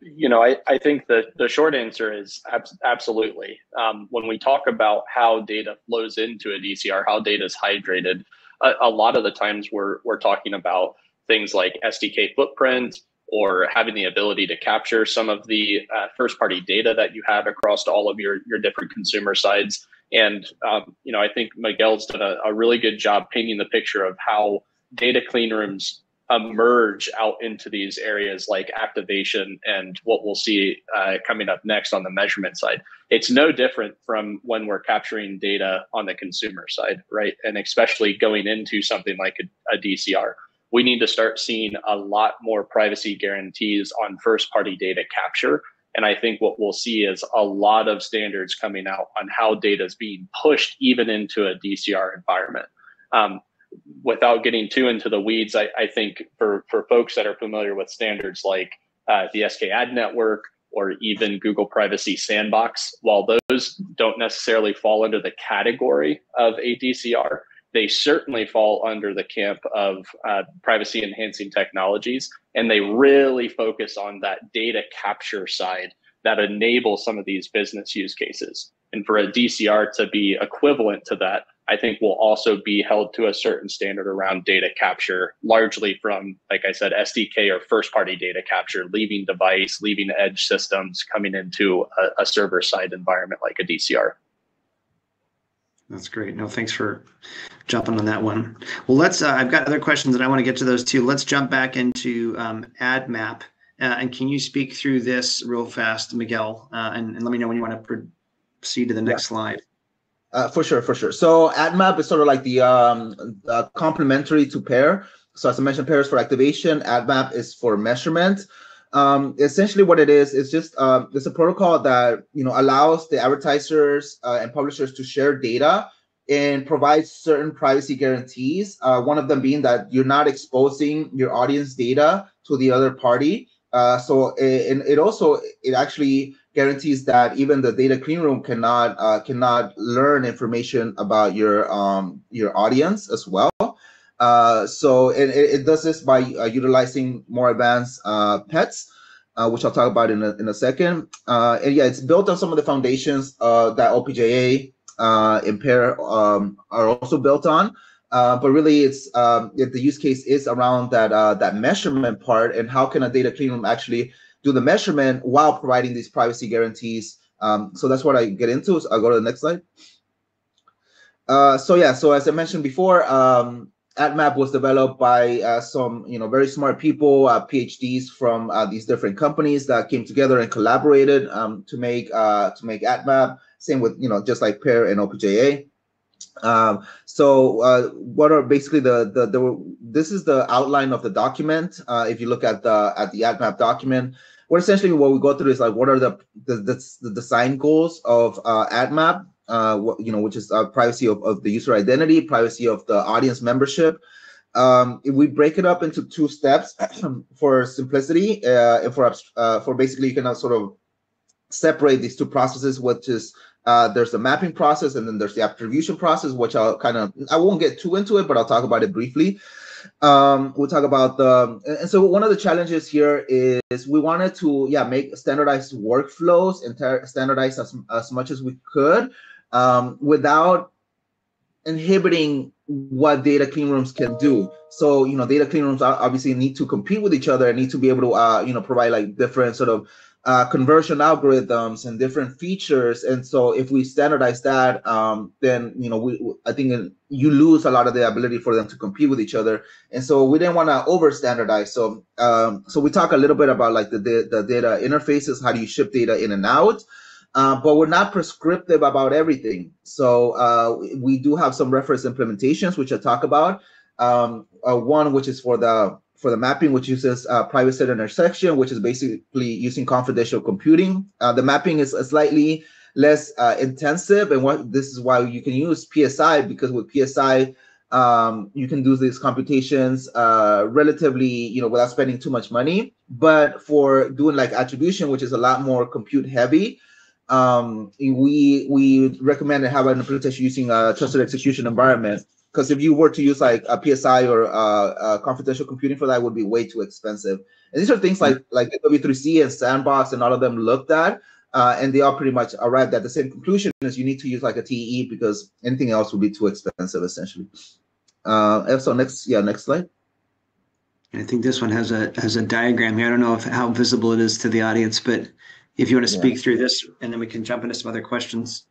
you know, I, I think the the short answer is ab- absolutely. Um, when we talk about how data flows into a DCR, how data is hydrated, a, a lot of the times we're we're talking about things like SDK footprint or having the ability to capture some of the uh, first party data that you have across all of your, your different consumer sides. And, um, you know, I think Miguel's done a, a, really good job painting the picture of how data clean rooms emerge out into these areas like activation and what we'll see uh, coming up next on the measurement side. It's no different from when we're capturing data on the consumer side, right? And especially going into something like a, a DCR we need to start seeing a lot more privacy guarantees on first party data capture. And I think what we'll see is a lot of standards coming out on how data is being pushed even into a DCR environment. Um, without getting too into the weeds, I, I, think for, for folks that are familiar with standards like uh, the SK Ad Network or even Google Privacy Sandbox, while those don't necessarily fall under the category of ADCR, they certainly fall under the camp of uh, privacy enhancing technologies. And they really focus on that data capture side that enable some of these business use cases. And for a DCR to be equivalent to that, I think will also be held to a certain standard around data capture, largely from, like I said, SDK or first party data capture, leaving device, leaving edge systems, coming into a, a server side environment like a DCR. That's great. No, thanks for jumping on that one. Well, let's. Uh, I've got other questions and I want to get to those too. Let's jump back into um, ADMaP. Uh, and can you speak through this real fast, Miguel? Uh, and, and, let me know when you want to proceed to the next yeah. slide. Uh, for sure, for sure. So ADMaP is sort of like the um, uh, complementary to Pair. So as I mentioned, Pair is for activation. ADMaP is for measurement. Um, essentially, what it is is just uh, it's a protocol that you know allows the advertisers uh, and publishers to share data and provides certain privacy guarantees. Uh, one of them being that you're not exposing your audience data to the other party. Uh, so it, and it also it actually guarantees that even the data clean room cannot uh, cannot learn information about your um, your audience as well. Uh, so it, it, does this by uh, utilizing more advanced uh, pets, uh, which I'll talk about in a, in a second. Uh, and yeah, it's built on some of the foundations that OPJA and Pair um, are also built on. but really, it's um, the use case is around that that measurement part and how can a data clean room actually do the measurement while providing these privacy guarantees. Um, so that's what I get into. So I'll go to the next slide. Uh, so yeah, so as I mentioned before, um, was developed by uh, some, you know, very smart people, uh, PhDs from uh, these different companies that came together and collaborated um, to make uh, to make ADMaP. Same with, you know, just like Pair and OPJA. Um, so uh, what are basically the, the the this is the outline of the document. Uh, if you look at the at the ADMaP document, what essentially what we go through is like what are the the, the, the design goals of uh, ADMaP, uh, what, you know, which is uh, privacy of, of the user identity, privacy of the audience membership. Um, we break it up into two steps for simplicity uh, and for uh, for basically you can sort of separate these two processes, which is uh, there's the mapping process and then there's the attribution process, which I'll kind of I won't get too into it, but I'll talk about it briefly. Um, we'll talk about the and so one of the challenges here is we wanted to yeah make standardized workflows and standardize as, as much as we could um, without inhibiting what data clean rooms can do. So you know, data clean rooms obviously need to compete with each other and need to be able to uh, you know provide like different sort of uh, conversion algorithms and different features. And so if we standardize that, um, then you know we I think you lose a lot of the ability for them to compete with each other. And so we didn't want to over standardize. So um, so we talk a little bit about like the the data interfaces, how do you ship data in and out. Uh, but we're not prescriptive about everything. So uh, we do have some reference implementations, which I talk about. Um, uh, one which is for the for the mapping, which uses uh, private set intersection, which is basically using confidential computing. Uh, the mapping is slightly less uh, intensive, and what this is why you can use PSI because with PSI um, you can do these computations uh, relatively, you know, without spending too much money. But for doing like attribution, which is a lot more compute heavy, um, we we recommend to have an implementation using a trusted execution environment because if you were to use like a PSI or uh, uh, confidential computing for that, would be way too expensive. And these are things like like W3C and Sandbox and all of them looked at, uh, and they all pretty much arrived at the same conclusion: is you need to use like a TE because anything else would be too expensive, essentially. Uh, so next, yeah, next slide. I think this one has a has a diagram here. I don't know if how visible it is to the audience, but if you want to speak yeah. through this, and then we can jump into some other questions.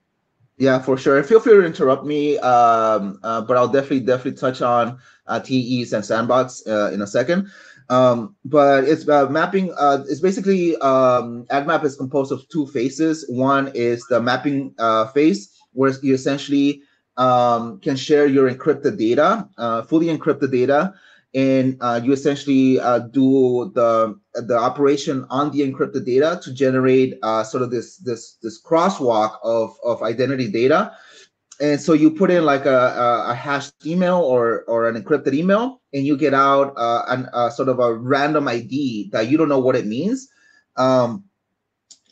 Yeah, for sure. Feel free to interrupt me, um, uh, but I'll definitely definitely touch on uh, TEs and Sandbox uh, in a second. Um, but it's uh, mapping. Uh, it's basically um, ADMaP is composed of two phases. One is the mapping uh, phase, where you essentially um, can share your encrypted data, uh, fully encrypted data, and uh, you essentially uh, do the the operation on the encrypted data to generate uh, sort of this this this crosswalk of of identity data. and so you put in like a, a, hashed email or or an encrypted email, and you get out uh, an, a sort of a random ID that you don't know what it means. Um,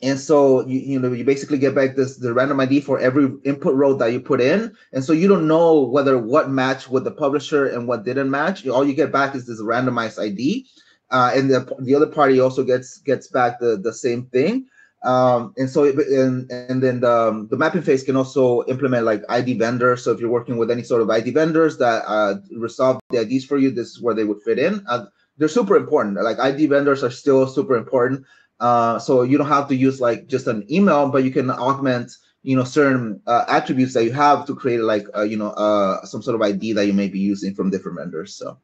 and so you, you know you basically get back this the random ID for every input row that you put in, and so you don't know whether what matched with the publisher and what didn't match. All you get back is this randomized ID, uh, and the the other party also gets gets back the the same thing. Um, and so, it, and, and then the, um, the mapping phase can also implement like ID vendors. So if you're working with any sort of ID vendors that uh, resolve the IDs for you, this is where they would fit in. Uh, they're super important. Like ID vendors are still super important. Uh, so you don't have to use like just an email, but you can augment, you know, certain uh, attributes that you have to create like, uh, you know, uh, some sort of ID that you may be using from different vendors. So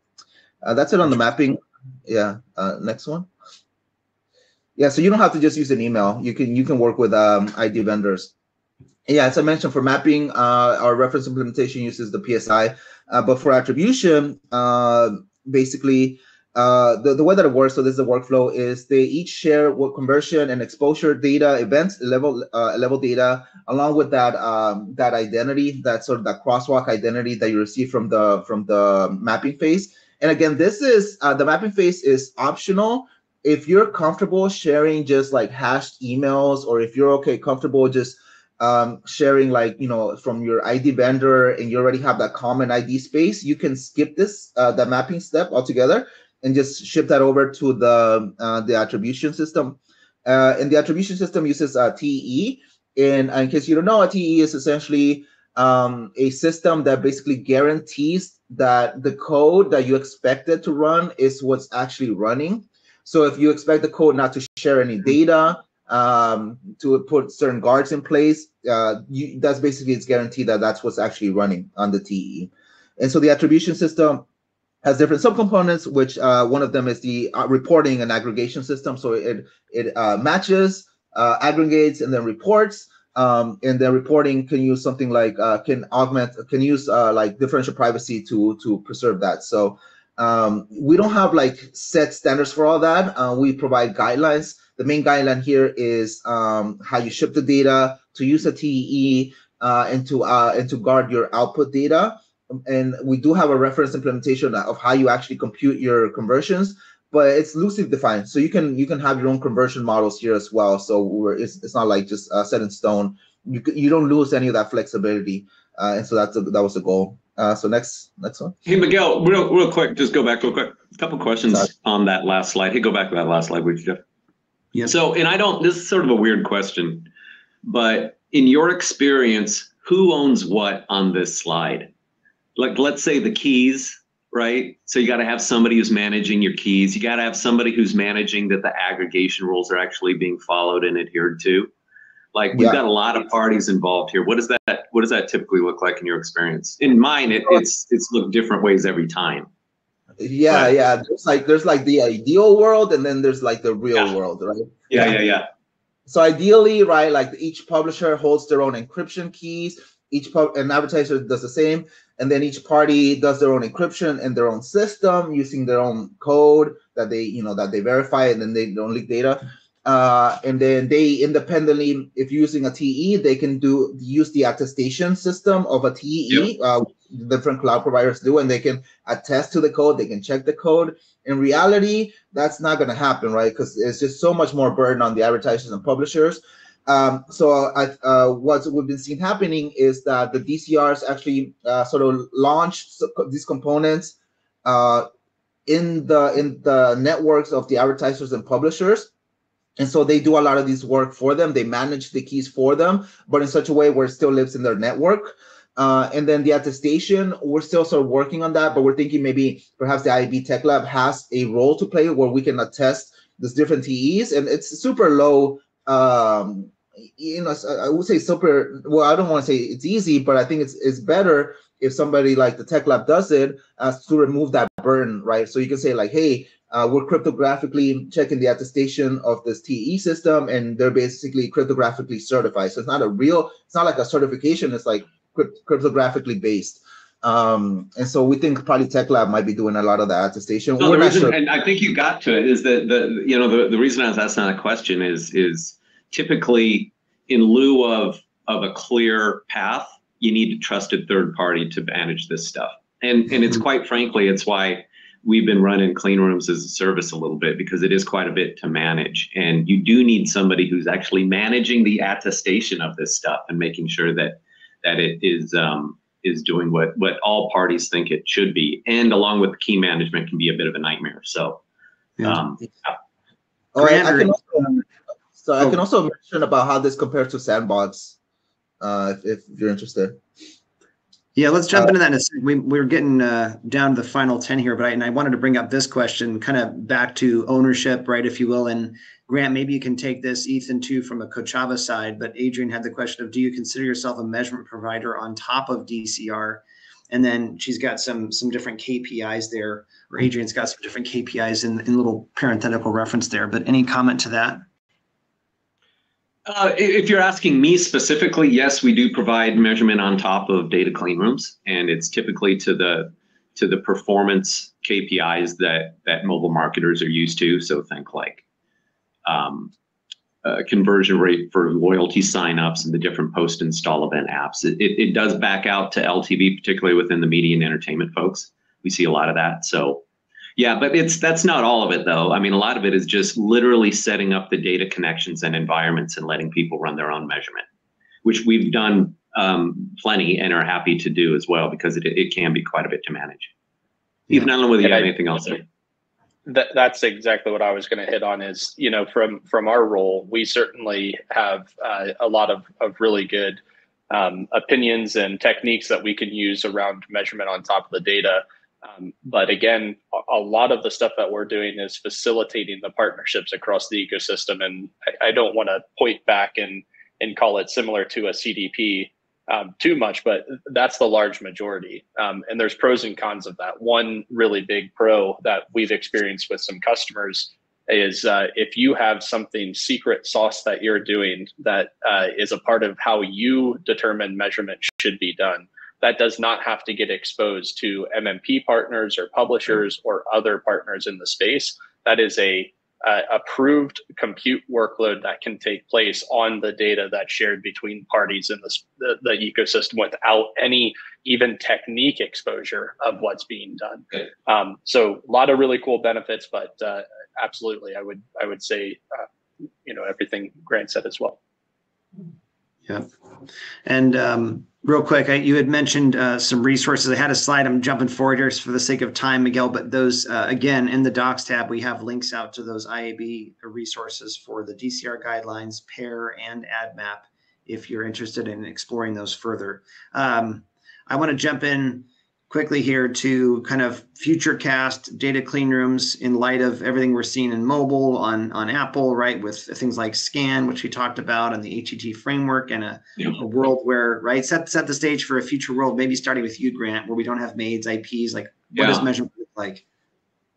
uh, that's it on the mapping. Yeah. Uh, next one. Yeah, so you don't have to just use an email. You can you can work with um, ID vendors. Yeah, as I mentioned, for mapping, uh, our reference implementation uses the PSI, uh, but for attribution, uh, basically, uh, the, the way that it works, so this is the workflow, is they each share what conversion and exposure data, events level uh, level data, along with that um, that identity, that sort of that crosswalk identity that you receive from the from the mapping phase. And again, this is uh, the mapping phase is optional, if you're comfortable sharing just like hashed emails or if you're okay comfortable just um, sharing like you know from your id vendor and you already have that common id space you can skip this uh, the mapping step altogether and just ship that over to the uh, the attribution system uh, and the attribution system uses a TE. And in case you don't know, a TE is essentially um, a system that basically guarantees that the code that you expected to run is what's actually running. So if you expect the code not to share any data, um, to put certain guards in place, uh, you, that's basically it's guaranteed that that's what's actually running on the TE. And so the attribution system has different subcomponents, which uh, one of them is the uh, reporting and aggregation system. So it it uh, matches, uh, aggregates, and then reports. Um, and then reporting can use something like uh, can augment, can use uh, like differential privacy to to preserve that. So um, we don't have like set standards for all that. We provide guidelines. The main guideline here is um, how you ship the data, to use a TEE, and to and to guard your output data. And we do have a reference implementation of how you actually compute your conversions, but it's loosely defined. So you can you can have your own conversion models here as well. So it's, it's not like just uh, set in stone. You you don't lose any of that flexibility, uh, and so that's a, that was the goal. Uh, so next, next one. Hey, Miguel, real, real quick, just go back real quick. A couple questions Sorry. on that last slide. Hey, go back to that last slide, would you, Jeff? Yeah. So, and I don't, this is sort of a weird question, but in your experience, who owns what on this slide? Like, let's say the keys, right? So you got to have somebody who's managing your keys. You got to have somebody who's managing that the aggregation rules are actually being followed and adhered to. Like we've yeah. got a lot of parties involved here. What does that what does that typically look like in your experience? In mine, it, it's it's looked different ways every time. Yeah, yeah. There's like there's like the ideal world and then there's like the real yeah. world, right? Yeah, yeah, yeah, yeah. So ideally, right, like each publisher holds their own encryption keys. Each pub an advertiser does the same, and then each party does their own encryption in their own system using their own code that they, you know, that they verify, and then they don't leak data uh, and then they independently, if using a TE, they can do use the attestation system of a TE. Yep. Uh, different cloud providers do, and they can attest to the code. They can check the code. In reality, that's not going to happen, right? Because it's just so much more burden on the advertisers and publishers. Um, so uh, uh, what we've been seeing happening is that the DCRs actually uh, sort of launch these components uh, in the in the networks of the advertisers and publishers and so they do a lot of this work for them. They manage the keys for them, but in such a way where it still lives in their network. Uh, and then the attestation, we're still sort of working on that, but we're thinking maybe perhaps the IAB Tech Lab has a role to play where we can attest these different TEs, and it's super low. Um, you know, I would say super. Well, I don't want to say it's easy, but I think it's it's better if somebody like the Tech Lab does it uh, to remove that burden, right? So you can say like, hey, uh, we're cryptographically checking the attestation of this TE system, and they're basically cryptographically certified. So it's not a real, it's not like a certification. It's like crypt- cryptographically based. Um, and so we think probably Tech Lab might be doing a lot of that attestation. No, the reason, sure. and I think you got to it is that the you know the, the reason I was asking that question is is typically in lieu of of a clear path you need a trusted third party to manage this stuff. And and it's quite frankly, it's why we've been running clean rooms as a service a little bit because it is quite a bit to manage. And you do need somebody who's actually managing the attestation of this stuff and making sure that that it is um, is doing what what all parties think it should be. And along with key management can be a bit of a nightmare. So um, Oh, I, I can also, so I can also mention about how this compares to Sandbox, uh, if, if you're interested. Yeah, let's jump uh, into that in a second. We, we're getting uh, down to the final 10 here, but I, and I wanted to bring up this question kind of back to ownership, right, if you will. And Grant, maybe you can take this, Ethan, too, from a Kochava side. But Adrian had the question of do you consider yourself a measurement provider on top of DCR? And then she's got some some different KPIs there, or Adrian's got some different KPIs in, in little parenthetical reference there. But any comment to that? Uh, if you're asking me specifically, yes, we do provide measurement on top of data clean rooms, and it's typically to the to the performance KPIs that that mobile marketers are used to. So think like um, uh, conversion rate for loyalty signups and the different post install event apps. It, it, it does back out to LTV, particularly within the media and entertainment folks. We see a lot of that. So yeah, but it's that's not all of it though. I mean, a lot of it is just literally setting up the data connections and environments and letting people run their own measurement, which we've done um, plenty and are happy to do as well because it, it can be quite a bit to manage. Even yeah. I don't know whether you have anything else there. That, that's exactly what I was going to hit on. Is you know from from our role, we certainly have uh, a lot of of really good um, opinions and techniques that we can use around measurement on top of the data. Um, but again, a, lot of the stuff that we're doing is facilitating the partnerships across the ecosystem. And I, I don't want to point back and and call it similar to a CDP um, too much, but that's the large majority. Um, and there's pros and cons of that. One really big pro that we've experienced with some customers is uh, if you have something secret sauce that you're doing that uh, is a part of how you determine measurement should be done that does not have to get exposed to MMP partners or publishers or other partners in the space. That is a uh, approved compute workload that can take place on the data that's shared between parties in this, the, the ecosystem without any even technique exposure of what's being done. Um, so a lot of really cool benefits, but uh, absolutely, I would I would say uh, you know everything Grant said as well. Yeah, and um, real quick, I, you had mentioned uh, some resources. I had a slide. I'm jumping forward here for the sake of time, Miguel. But those, uh, again, in the Docs tab, we have links out to those IAB resources for the DCR guidelines, PAIR, and ADMaP if you're interested in exploring those further. Um, I want to jump in quickly here to kind of future cast data clean rooms in light of everything we're seeing in mobile on on Apple, right? With things like SKAN, which we talked about, and the ATT framework, and a, yeah. a world where right set set the stage for a future world, maybe starting with you, Grant, where we don't have MAIDs, IPs. Like, what yeah. does measurement look like?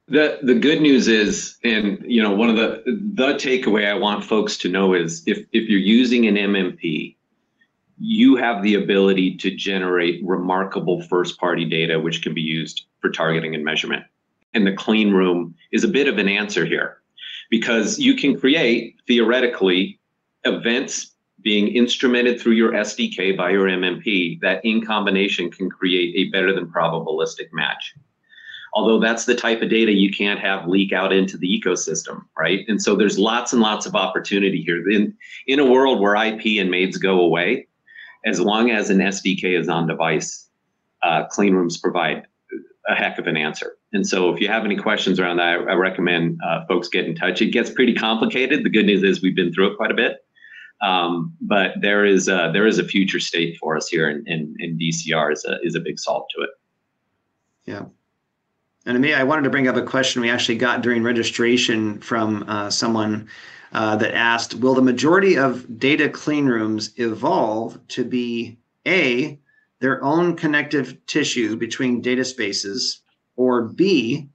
The the good news is, and you know, one of the the takeaway I want folks to know is if if you're using an MMP you have the ability to generate remarkable first party data, which can be used for targeting and measurement. And the clean room is a bit of an answer here because you can create theoretically events being instrumented through your SDK by your MMP that in combination can create a better than probabilistic match. Although that's the type of data you can't have leak out into the ecosystem, right? And so there's lots and lots of opportunity here. In, in a world where IP and MAIDs go away, as long as an SDK is on device, uh, clean rooms provide a heck of an answer. And so if you have any questions around that, I, I recommend uh, folks get in touch. It gets pretty complicated. The good news is we've been through it quite a bit. Um, but there is a, there is a future state for us here, and, and, and DCR is a, is a big solve to it. Yeah. And me, I wanted to bring up a question we actually got during registration from uh, someone uh, that asked Will the majority of data clean rooms evolve to be A, their own connective tissue between data spaces, or B,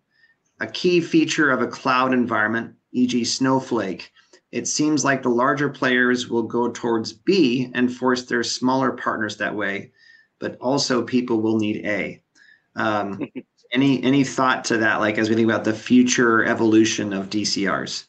a key feature of a cloud environment, e.g., Snowflake? It seems like the larger players will go towards B and force their smaller partners that way, but also people will need A. Um, any any thought to that? Like as we think about the future evolution of DCRs?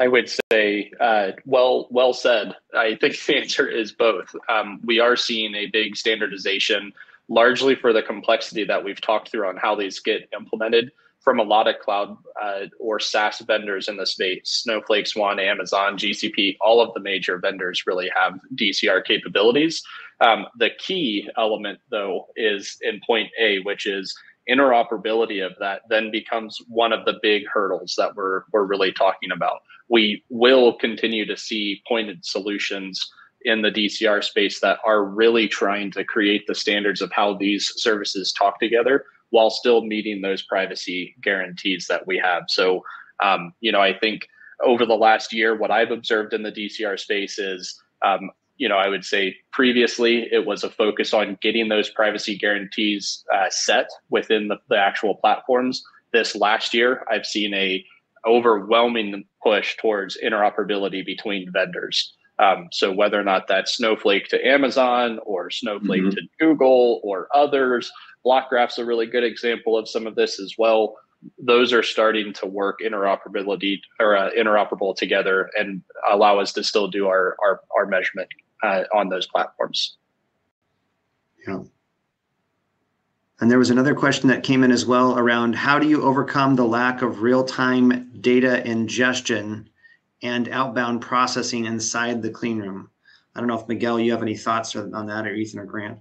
I would say, uh, well, well said. I think the answer is both. Um, we are seeing a big standardization, largely for the complexity that we've talked through on how these get implemented from a lot of cloud uh, or SaaS vendors in the space. Snowflake, Swan, Amazon, GCP, all of the major vendors really have DCR capabilities. Um, the key element, though, is in point A, which is interoperability of that then becomes one of the big hurdles that we're we're really talking about. We will continue to see pointed solutions in the DCR space that are really trying to create the standards of how these services talk together while still meeting those privacy guarantees that we have. So, um, you know, I think over the last year, what I've observed in the DCR space is um, you know, I would say previously it was a focus on getting those privacy guarantees uh, set within the, the actual platforms. This last year, I've seen a overwhelming push towards interoperability between vendors. Um, so whether or not that's Snowflake to Amazon or Snowflake mm-hmm. to Google or others, Blockgraph's a really good example of some of this as well those are starting to work interoperability or uh, interoperable together and allow us to still do our our, our measurement uh, on those platforms. Yeah. And there was another question that came in as well around how do you overcome the lack of real-time data ingestion and outbound processing inside the clean room? I don't know if Miguel, you have any thoughts on that, or Ethan or Grant.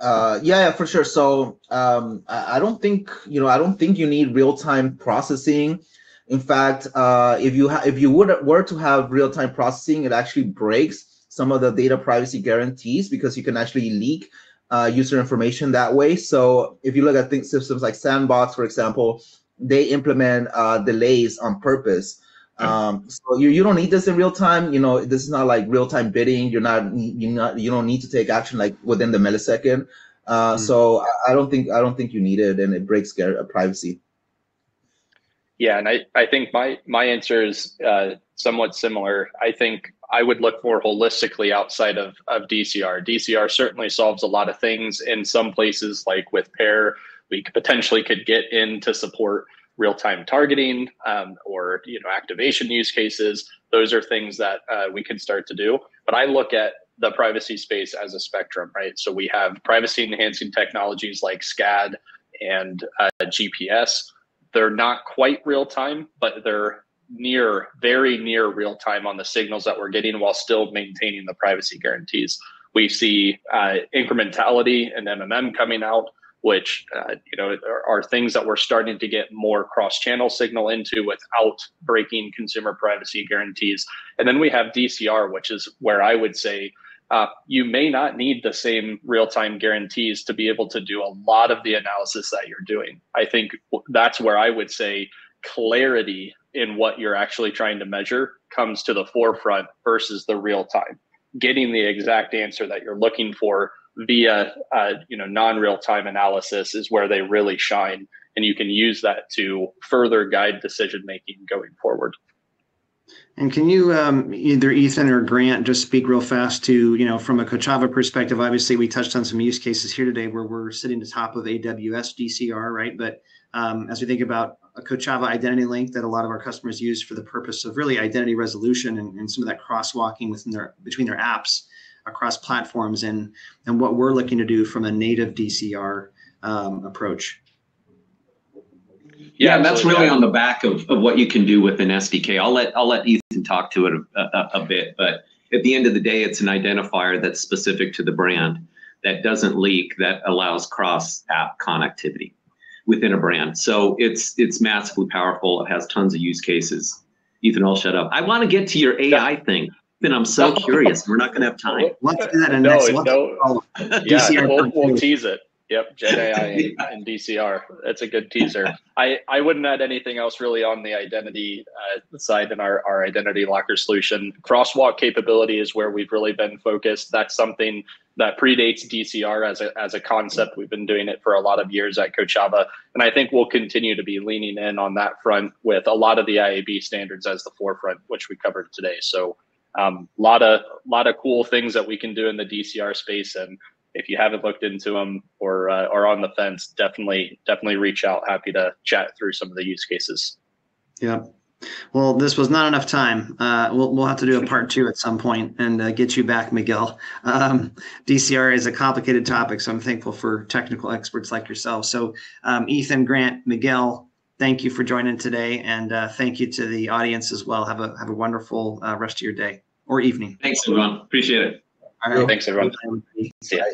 Uh, yeah, yeah, for sure. So um, I, I, don't think you know I don't think you need real time processing. In fact, uh, if you if you would were to have real time processing, it actually breaks some of the data privacy guarantees because you can actually leak uh, user information that way. So if you look at things systems like Sandbox, for example, they implement uh, delays on purpose um, so you, you don't need this in real time. You know, this is not like real time bidding. You're not you not you don't need to take action like within the millisecond. Uh, mm. So I don't think I don't think you need it, and it breaks privacy. Yeah, and I, I think my my answer is uh, somewhat similar. I think I would look more holistically outside of, of DCR. DCR certainly solves a lot of things in some places, like with PAIR, we potentially could get in to support real-time targeting um, or you know activation use cases those are things that uh, we can start to do but i look at the privacy space as a spectrum right so we have privacy enhancing technologies like scad and uh, gps they're not quite real time but they're near very near real time on the signals that we're getting while still maintaining the privacy guarantees we see uh, incrementality and mmm coming out which uh, you know are, are, things that we're starting to get more cross-channel signal into without breaking consumer privacy guarantees. And then we have DCR, which is where I would say uh, you may not need the same real-time guarantees to be able to do a lot of the analysis that you're doing. I think that's where I would say clarity in what you're actually trying to measure comes to the forefront versus the real time. Getting the exact answer that you're looking for via uh, you know non-real time analysis is where they really shine and you can use that to further guide decision making going forward and can you um, either ethan or grant just speak real fast to you know from a kochava perspective obviously we touched on some use cases here today where we're sitting atop of aws dcr right but um, as we think about a kochava identity link that a lot of our customers use for the purpose of really identity resolution and, and some of that crosswalking within their between their apps across platforms and and what we're looking to do from a native DCR um, approach. Yeah, that's really on the back of, of what you can do with an SDK. I'll let I'll let Ethan talk to it a, a, a bit, but at the end of the day, it's an identifier that's specific to the brand that doesn't leak that allows cross app connectivity within a brand. So it's it's massively powerful. It has tons of use cases. Ethan, I'll shut up. I want to get to your AI thing. And I'm so curious. We're not going to have time. Let's do that in no, next. No, yeah, we'll, we'll tease it. Yep, AI and, and, DCR. That's a good teaser. I, I wouldn't add anything else really on the identity uh, side in our, our identity locker solution. Crosswalk capability is where we've really been focused. That's something that predates DCR as a, as a concept. We've been doing it for a lot of years at Kochava. And I think we'll continue to be leaning in on that front with a lot of the IAB standards as the forefront, which we covered today. So a um, lot of a lot of cool things that we can do in the DCR space. And if you haven't looked into them or uh, are on the fence, definitely definitely reach out. Happy to chat through some of the use cases. Yeah. Well, this was not enough time. Uh, we'll, we'll have to do a part two at some point and uh, get you back, Miguel. Um, DCR is a complicated topic, so I'm thankful for technical experts like yourself. So, um, Ethan, Grant, Miguel, thank you for joining today, and uh, thank you to the audience as well. Have a have a wonderful uh, rest of your day or evening. Thanks, everyone. Appreciate it. All right. Thanks, everyone. Bye. See ya.